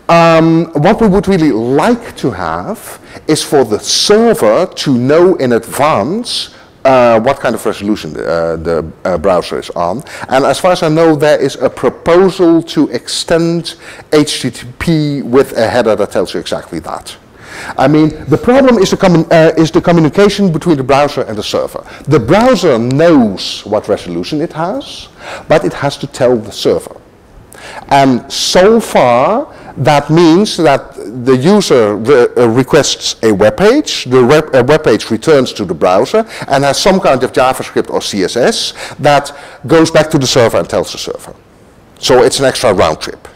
A: Um, what we would really like to have is for the server to know in advance uh, what kind of resolution the, uh, the uh, browser is on. And as far as I know, there is a proposal to extend HTTP with a header that tells you exactly that. I mean, the problem is the, uh, is the communication between the browser and the server. The browser knows what resolution it has, but it has to tell the server. And so far, that means that the user re uh, requests a web page, the web, uh, web page returns to the browser and has some kind of JavaScript or CSS that goes back to the server and tells the server. So it's an extra round trip.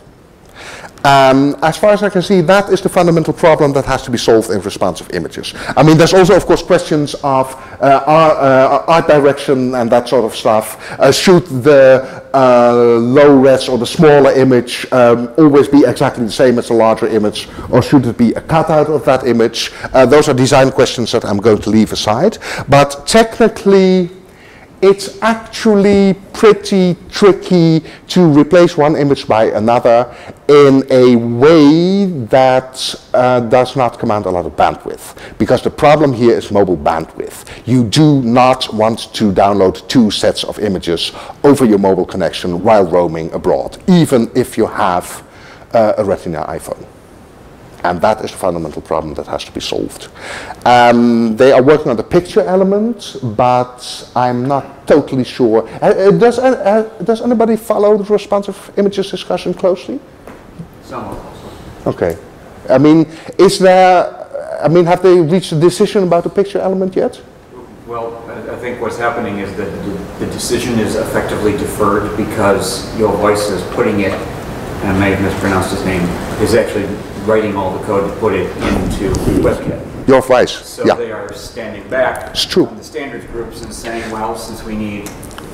A: Um, as far as I can see, that is the fundamental problem that has to be solved in responsive images. I mean, there's also, of course, questions of uh, art, uh, art, direction and that sort of stuff. Uh, should the uh, low res or the smaller image um, always be exactly the same as the larger image, or should it be a cutout of that image? Uh, those are design questions that I'm going to leave aside. But technically, it's actually pretty tricky to replace one image by another in a way that uh, does not command a lot of bandwidth. Because the problem here is mobile bandwidth. You do not want to download two sets of images over your mobile connection while roaming abroad, even if you have uh, a Retina iPhone. And that is the fundamental problem that has to be solved. Um, they are working on the picture element, but I'm not totally sure. Uh, uh does, uh, uh, does anybody follow the responsive images discussion closely?
C: Some
A: Okay. I mean, is there, I mean, have they reached a decision about the picture element yet?
D: Well, I think what's happening is that the decision is effectively deferred because Yoav Weiss is putting it, and I may have mispronounced his name, is actually writing all the code to put it into WebKit.
A: Yoav Weiss,
D: So
A: yeah.
D: they are standing back.
A: It's true.
D: On the standards groups and saying, well, since we need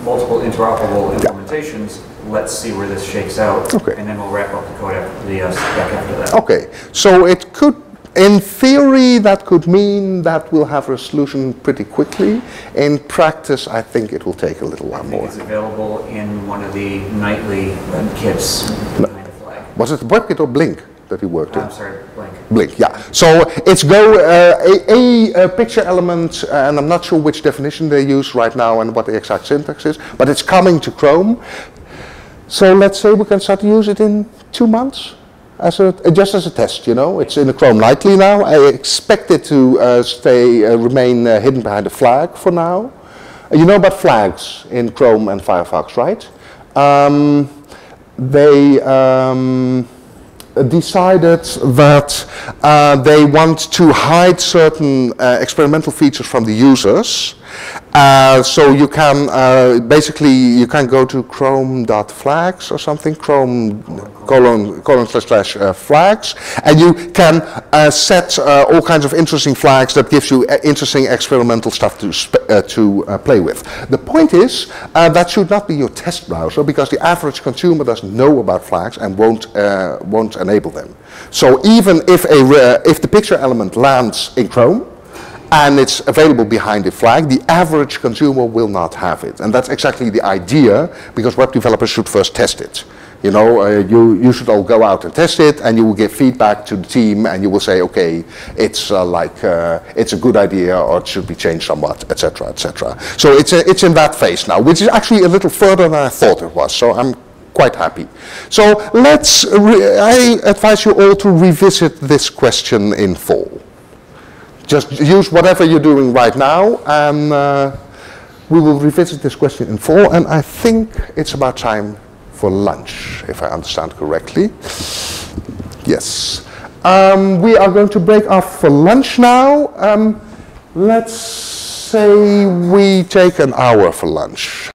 D: multiple interoperable implementations, let's see where this shakes out.
A: Okay.
D: And then we'll wrap up the code after the uh, spec after that.
A: Okay, so it could, in theory, that could mean that we'll have a solution pretty quickly. In practice, I think it will take a little while more.
D: it's available in one of the nightly kits behind the flag.
A: Was it WebKit or Blink that you worked in?
D: I'm sorry, blank.
A: Blink, yeah. So it's go uh, a, a, a, picture element, and I'm not sure which definition they use right now and what the exact syntax is, but it's coming to Chrome. So let's say we can start to use it in two months, as a, just as a test. You know, it's in the Chrome nightly now. I expect it to uh, stay uh, remain uh, hidden behind a flag for now. you know about flags in Chrome and Firefox, right? Um, they. Um, decided that uh, they want to hide certain uh, experimental features from the users. Uh, so you can uh, basically you can go to chrome.flags or something, chrome colon colon slash slash uh, flags, and you can uh, set all kinds of interesting flags that gives you interesting experimental stuff to to play with. The point is that should not be your test browser because the average consumer doesn't know about flags and won't won't enable them. So even if a if the picture element lands in Chrome, and it's available behind the flag, the average consumer will not have it. And that's exactly the idea, because web developers should first test it. You know, uh, you, you should all go out and test it, and you will give feedback to the team, and you will say, okay, it's uh, like, uh, it's a good idea, or it should be changed somewhat, etc., etc. So it's, a, it's in that phase now, which is actually a little further than I thought it was, so I'm quite happy. So let's, I advise you all to revisit this question in full just use whatever you're doing right now and uh, we will revisit this question in full and I think it's about time for lunch, if I understand correctly. Yes. Um, we are going to break off for lunch now. Um, let's say we take an hour for lunch.